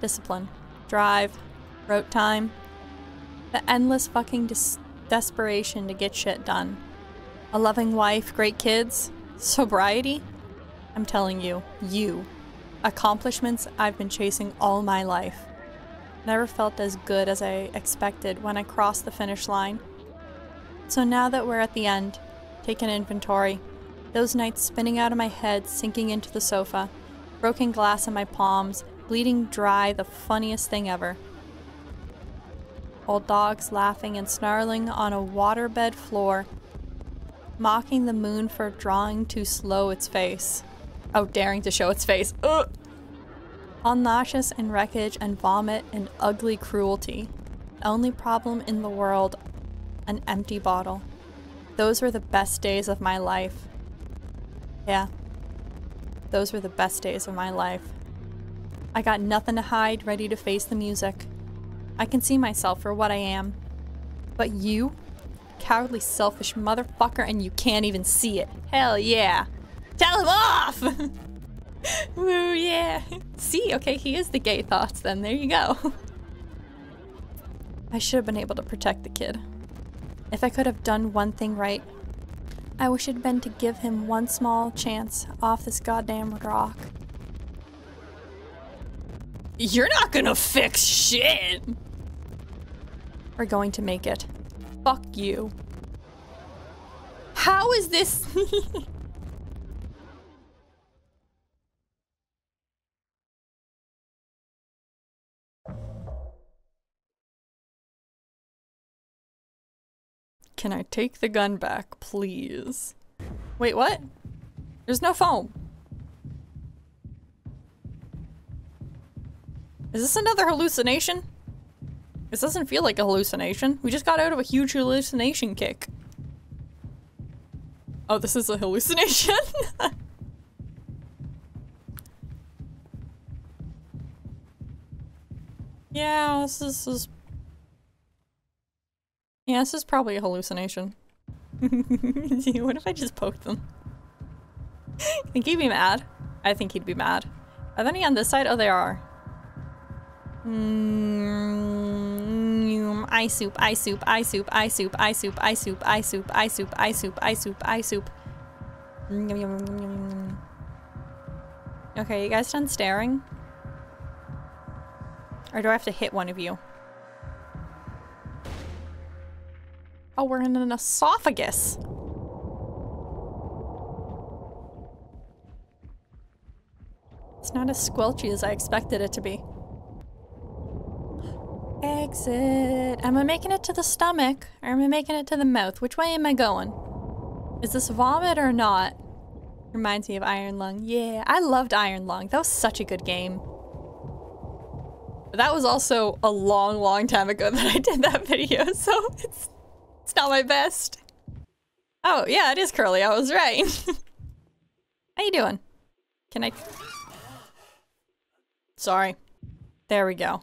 discipline, drive, rote time, the endless fucking desperation to get shit done. A loving wife, great kids, sobriety. I'm telling you, you. Accomplishments I've been chasing all my life. Never felt as good as I expected when I crossed the finish line. So now that we're at the end, take an inventory. Those nights spinning out of my head, sinking into the sofa, broken glass in my palms, bleeding dry, the funniest thing ever old dogs laughing and snarling on a waterbed floor, mocking the moon for drawing too slow its face. Oh, daring to show its face. Ugh! All nauseous and wreckage and vomit and ugly cruelty. The only problem in the world, an empty bottle. Those were the best days of my life. Yeah. Those were the best days of my life. I got nothing to hide, ready to face the music. I can see myself for what I am. But you? Cowardly, selfish motherfucker, and you can't even see it. Hell yeah. Tell him off! Woo, yeah. See, okay, he is the gay thoughts then. There you go. I should have been able to protect the kid. If I could have done one thing right, I wish it had been to give him one small chance off this goddamn rock. You're not gonna fix shit! We're going to make it. Fuck you. How is this? Can I take the gun back, please? Wait, what? There's no foam. Is this another hallucination? This doesn't feel like a hallucination. We just got out of a huge hallucination kick. Oh, this is a hallucination? yeah, this is, this is... Yeah, this is probably a hallucination. what if I just poked them? I think he'd be mad. I think he'd be mad. Are there any on this side? Oh, they are. Mm, eye soup, eye soup, eye soup, eye soup, eye soup, eye soup, eye soup, eye soup, eye soup, eye soup, eye soup. Okay, you guys done staring? Or do I have to hit one of you? Oh, we're in an esophagus. It's not as squelchy as I expected it to be. Exit. Am I making it to the stomach? Or am I making it to the mouth? Which way am I going? Is this vomit or not? Reminds me of Iron Lung. Yeah, I loved Iron Lung. That was such a good game. That was also a long, long time ago that I did that video, so it's it's not my best. Oh, yeah, it is curly. I was right. How you doing? Can I... Sorry. There we go.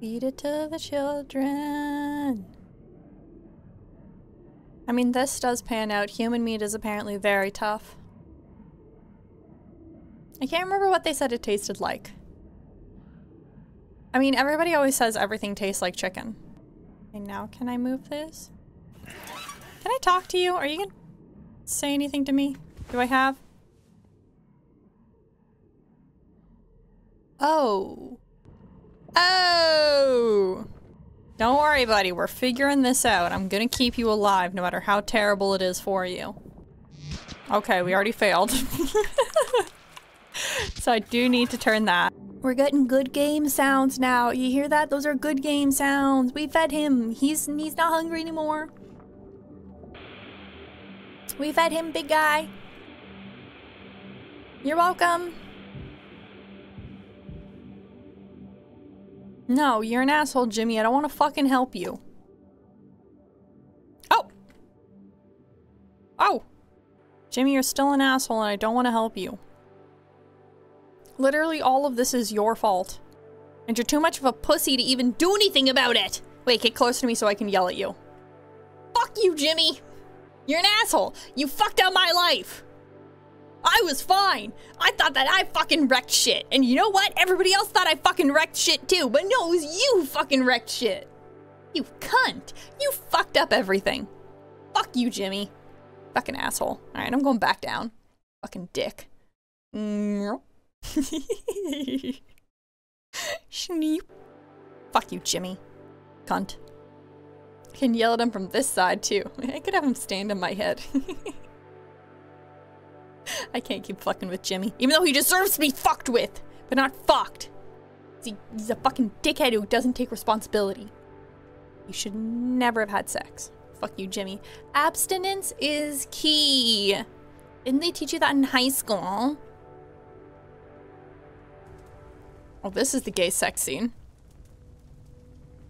Feed it to the children. I mean, this does pan out. Human meat is apparently very tough. I can't remember what they said it tasted like. I mean, everybody always says everything tastes like chicken. And now can I move this? Can I talk to you? Are you gonna say anything to me? Do I have? Oh. Oh! Don't worry, buddy. We're figuring this out. I'm gonna keep you alive no matter how terrible it is for you. Okay, we already failed. so I do need to turn that. We're getting good game sounds now. You hear that? Those are good game sounds. We fed him. He's he's not hungry anymore. We fed him, big guy. You're welcome. No, you're an asshole, Jimmy. I don't want to fucking help you. Oh! Oh! Jimmy, you're still an asshole and I don't want to help you. Literally all of this is your fault. And you're too much of a pussy to even do anything about it! Wait, get close to me so I can yell at you. Fuck you, Jimmy! You're an asshole! You fucked up my life! I was fine. I thought that I fucking wrecked shit. And you know what? Everybody else thought I fucking wrecked shit too. But no, it was you fucking wrecked shit. You cunt. You fucked up everything. Fuck you, Jimmy. Fucking asshole. Alright, I'm going back down. Fucking dick. Schneep. Fuck you, Jimmy. Cunt. Can yell at him from this side too. I could have him stand in my head. I can't keep fucking with Jimmy. Even though he deserves to be fucked with, but not fucked. He, he's a fucking dickhead who doesn't take responsibility. You should never have had sex. Fuck you, Jimmy. Abstinence is key. Didn't they teach you that in high school? Oh, this is the gay sex scene.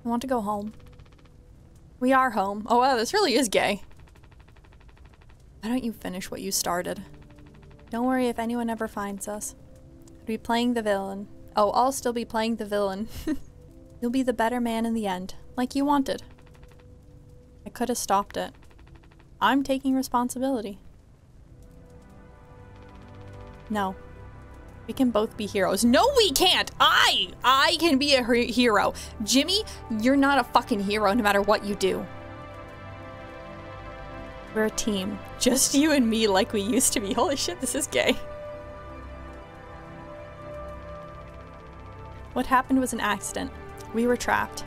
I want to go home. We are home. Oh wow, this really is gay. Why don't you finish what you started? Don't worry if anyone ever finds us. I'll be playing the villain. Oh, I'll still be playing the villain. You'll be the better man in the end, like you wanted. I could have stopped it. I'm taking responsibility. No. We can both be heroes. No, we can't! I! I can be a hero. Jimmy, you're not a fucking hero no matter what you do. We're a team. Just you and me like we used to be. Holy shit, this is gay. What happened was an accident. We were trapped.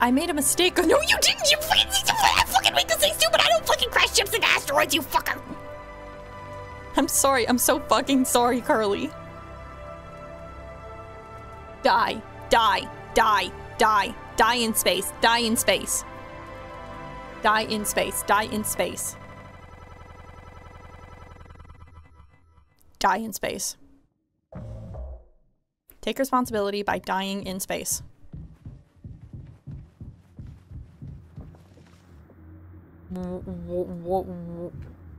I made a mistake. No, you didn't! You fucking, I fucking make this thing stupid! I don't fucking crash ships into asteroids, you fucker! I'm sorry. I'm so fucking sorry, Curly. Die. Die. Die. Die. Die in space. Die in space. Die in space. Die in space. Die in space. Take responsibility by dying in space.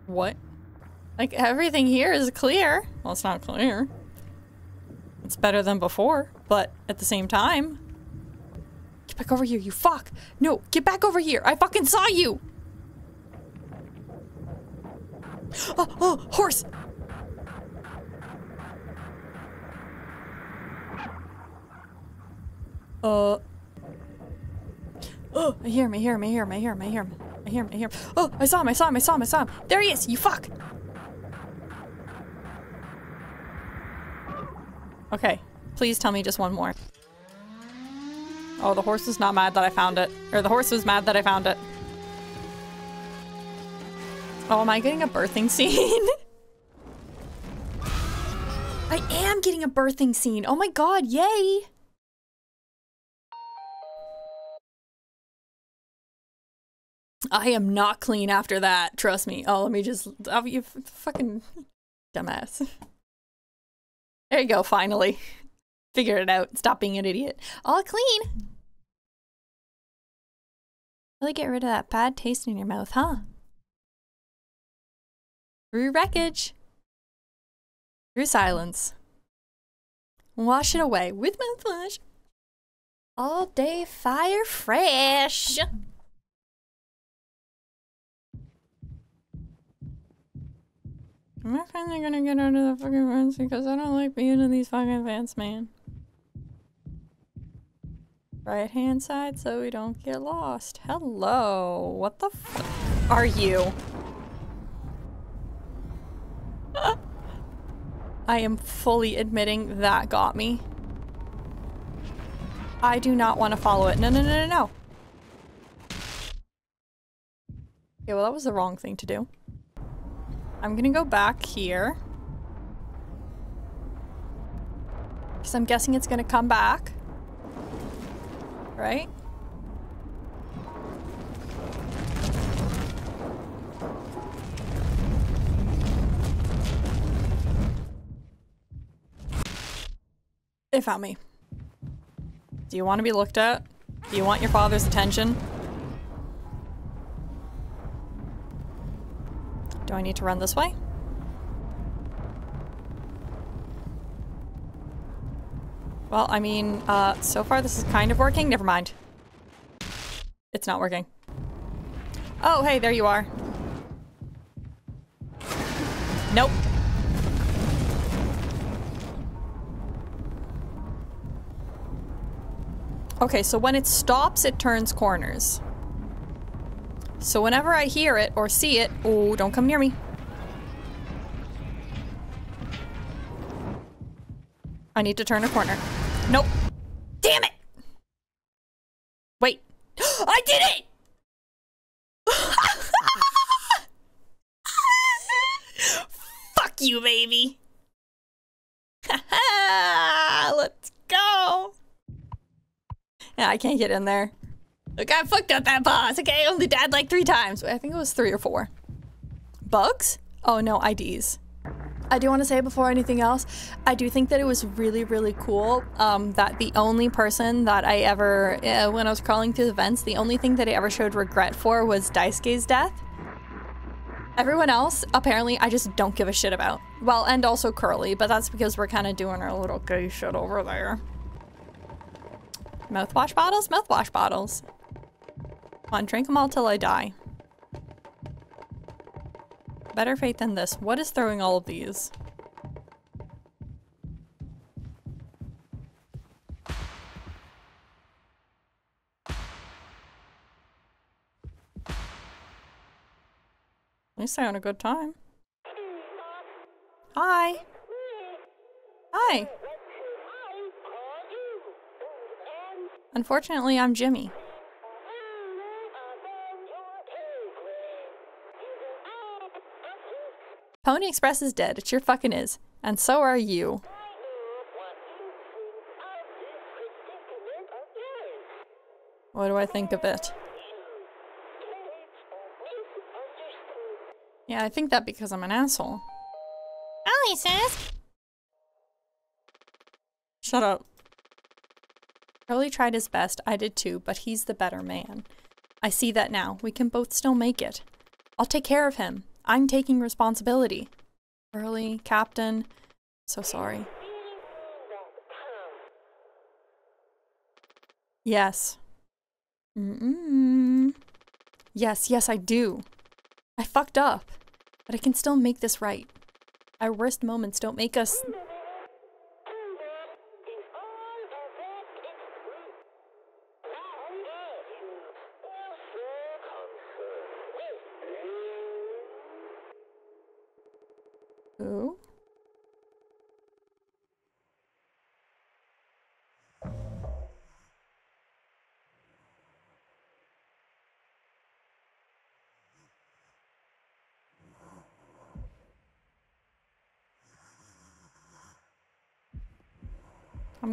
What? Like, everything here is clear. Well, it's not clear. It's better than before, but at the same time... Get back over here, you fuck! No, get back over here! I fucking saw you! Oh, oh, horse! Uh. Oh, I hear him, I hear him, I hear him, I hear him, I hear him. I hear him, I hear him. Oh, I saw him, I saw him, I saw him, I saw him. There he is, you fuck! Okay, please tell me just one more. Oh, the horse was not mad that I found it. Or the horse was mad that I found it. Oh, am I getting a birthing scene? I am getting a birthing scene. Oh my god, yay! I am not clean after that. Trust me. Oh, let me just. Oh, you fucking dumbass. There you go, finally. Figured it out. Stop being an idiot. All clean. Really get rid of that bad taste in your mouth, huh? Through wreckage. Through silence. Wash it away with mouthwash. All day fire fresh. Am I finally gonna get out of the fucking vents because I don't like being in these fucking vents, man. Right hand side so we don't get lost. Hello. What the f are you? I am fully admitting that got me. I do not want to follow it. No, no, no, no, no. Okay, well that was the wrong thing to do. I'm gonna go back here. Because I'm guessing it's gonna come back. Right? They found me. Do you want to be looked at? Do you want your father's attention? Do I need to run this way? Well, I mean, uh, so far this is kind of working. Never mind. It's not working. Oh, hey, there you are. Nope. Okay, so when it stops, it turns corners. So whenever I hear it or see it, oh, don't come near me. I need to turn a corner. Nope. Damn it! Wait. I did it! Fuck you, baby. Let's go. Yeah, I can't get in there. Look, I fucked up that boss. Okay, I only died like three times. I think it was three or four. Bugs? Oh no, IDs. I do want to say before anything else, I do think that it was really, really cool um, that the only person that I ever, uh, when I was crawling through the vents, the only thing that I ever showed regret for was Daisuke's death. Everyone else, apparently, I just don't give a shit about. Well, and also Curly, but that's because we're kind of doing our little gay shit over there. Mouthwash bottles? Mouthwash bottles. Come on, drink them all till I die. Better fate than this. What is throwing all of these? At least I had a good time. Hi. Hi. Unfortunately, I'm Jimmy. Pony Express is dead. It sure fucking is. And so are you. What do I think of it? Yeah, I think that because I'm an asshole. Ollie says. Shut up. Charlie tried his best, I did too, but he's the better man. I see that now. We can both still make it. I'll take care of him. I'm taking responsibility. Early, Captain. So sorry. Yes. Mm -mm. Yes, yes, I do. I fucked up. But I can still make this right. Our worst moments don't make us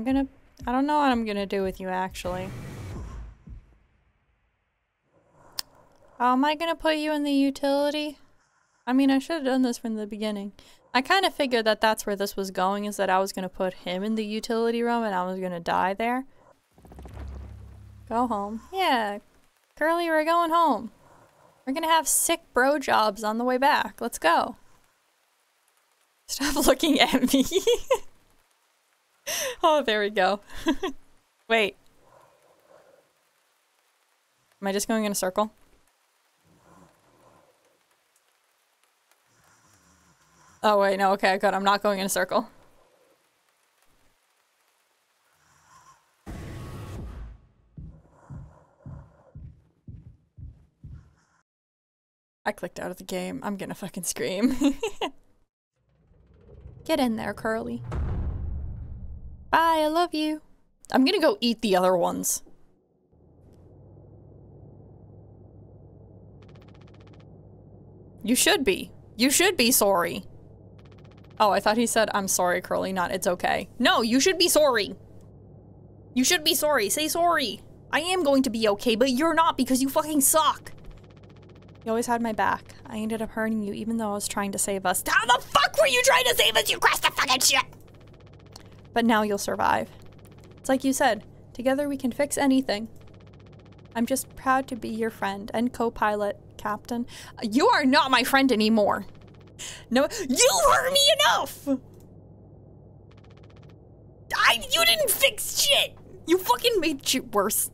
I'm gonna... I don't know what I'm gonna do with you, actually. How am I gonna put you in the utility? I mean, I should have done this from the beginning. I kind of figured that that's where this was going, is that I was gonna put him in the utility room and I was gonna die there. Go home. Yeah. Curly, we're going home. We're gonna have sick bro jobs on the way back. Let's go. Stop looking at me. oh, there we go. Wait. Am I just going in a circle? Oh wait, no, okay, good. I'm not going in a circle. I clicked out of the game. I'm gonna fucking scream. Get in there, Curly. Bye, I love you. I'm gonna go eat the other ones. You should be. You should be sorry. Oh, I thought he said, I'm sorry, Curly, not it's okay. No, you should be sorry. You should be sorry. Say sorry. I am going to be okay, but you're not because you fucking suck. You always had my back. I ended up hurting you even though I was trying to save us. How the fuck were you trying to save us? You crashed the fucking shit! But now you'll survive. It's like you said, together we can fix anything. I'm just proud to be your friend and co-pilot, Captain. You are not my friend anymore. No, you hurt me enough! I- you didn't fix shit! You fucking made shit worse.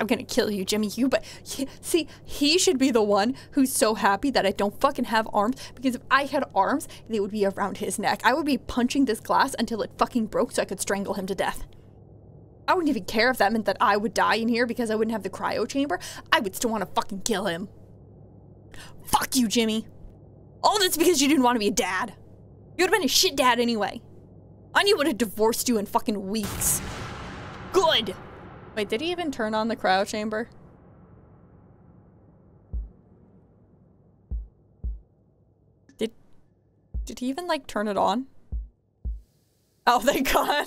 I'm gonna kill you, Jimmy. You, but he, see, he should be the one who's so happy that I don't fucking have arms. Because if I had arms, they would be around his neck. I would be punching this glass until it fucking broke so I could strangle him to death. I wouldn't even care if that meant that I would die in here because I wouldn't have the cryo chamber. I would still want to fucking kill him. Fuck you, Jimmy. All this because you didn't want to be a dad. You would have been a shit dad anyway. Anya would have divorced you in fucking weeks. Good. Wait, did he even turn on the cryo chamber? Did did he even like turn it on? Oh, thank God.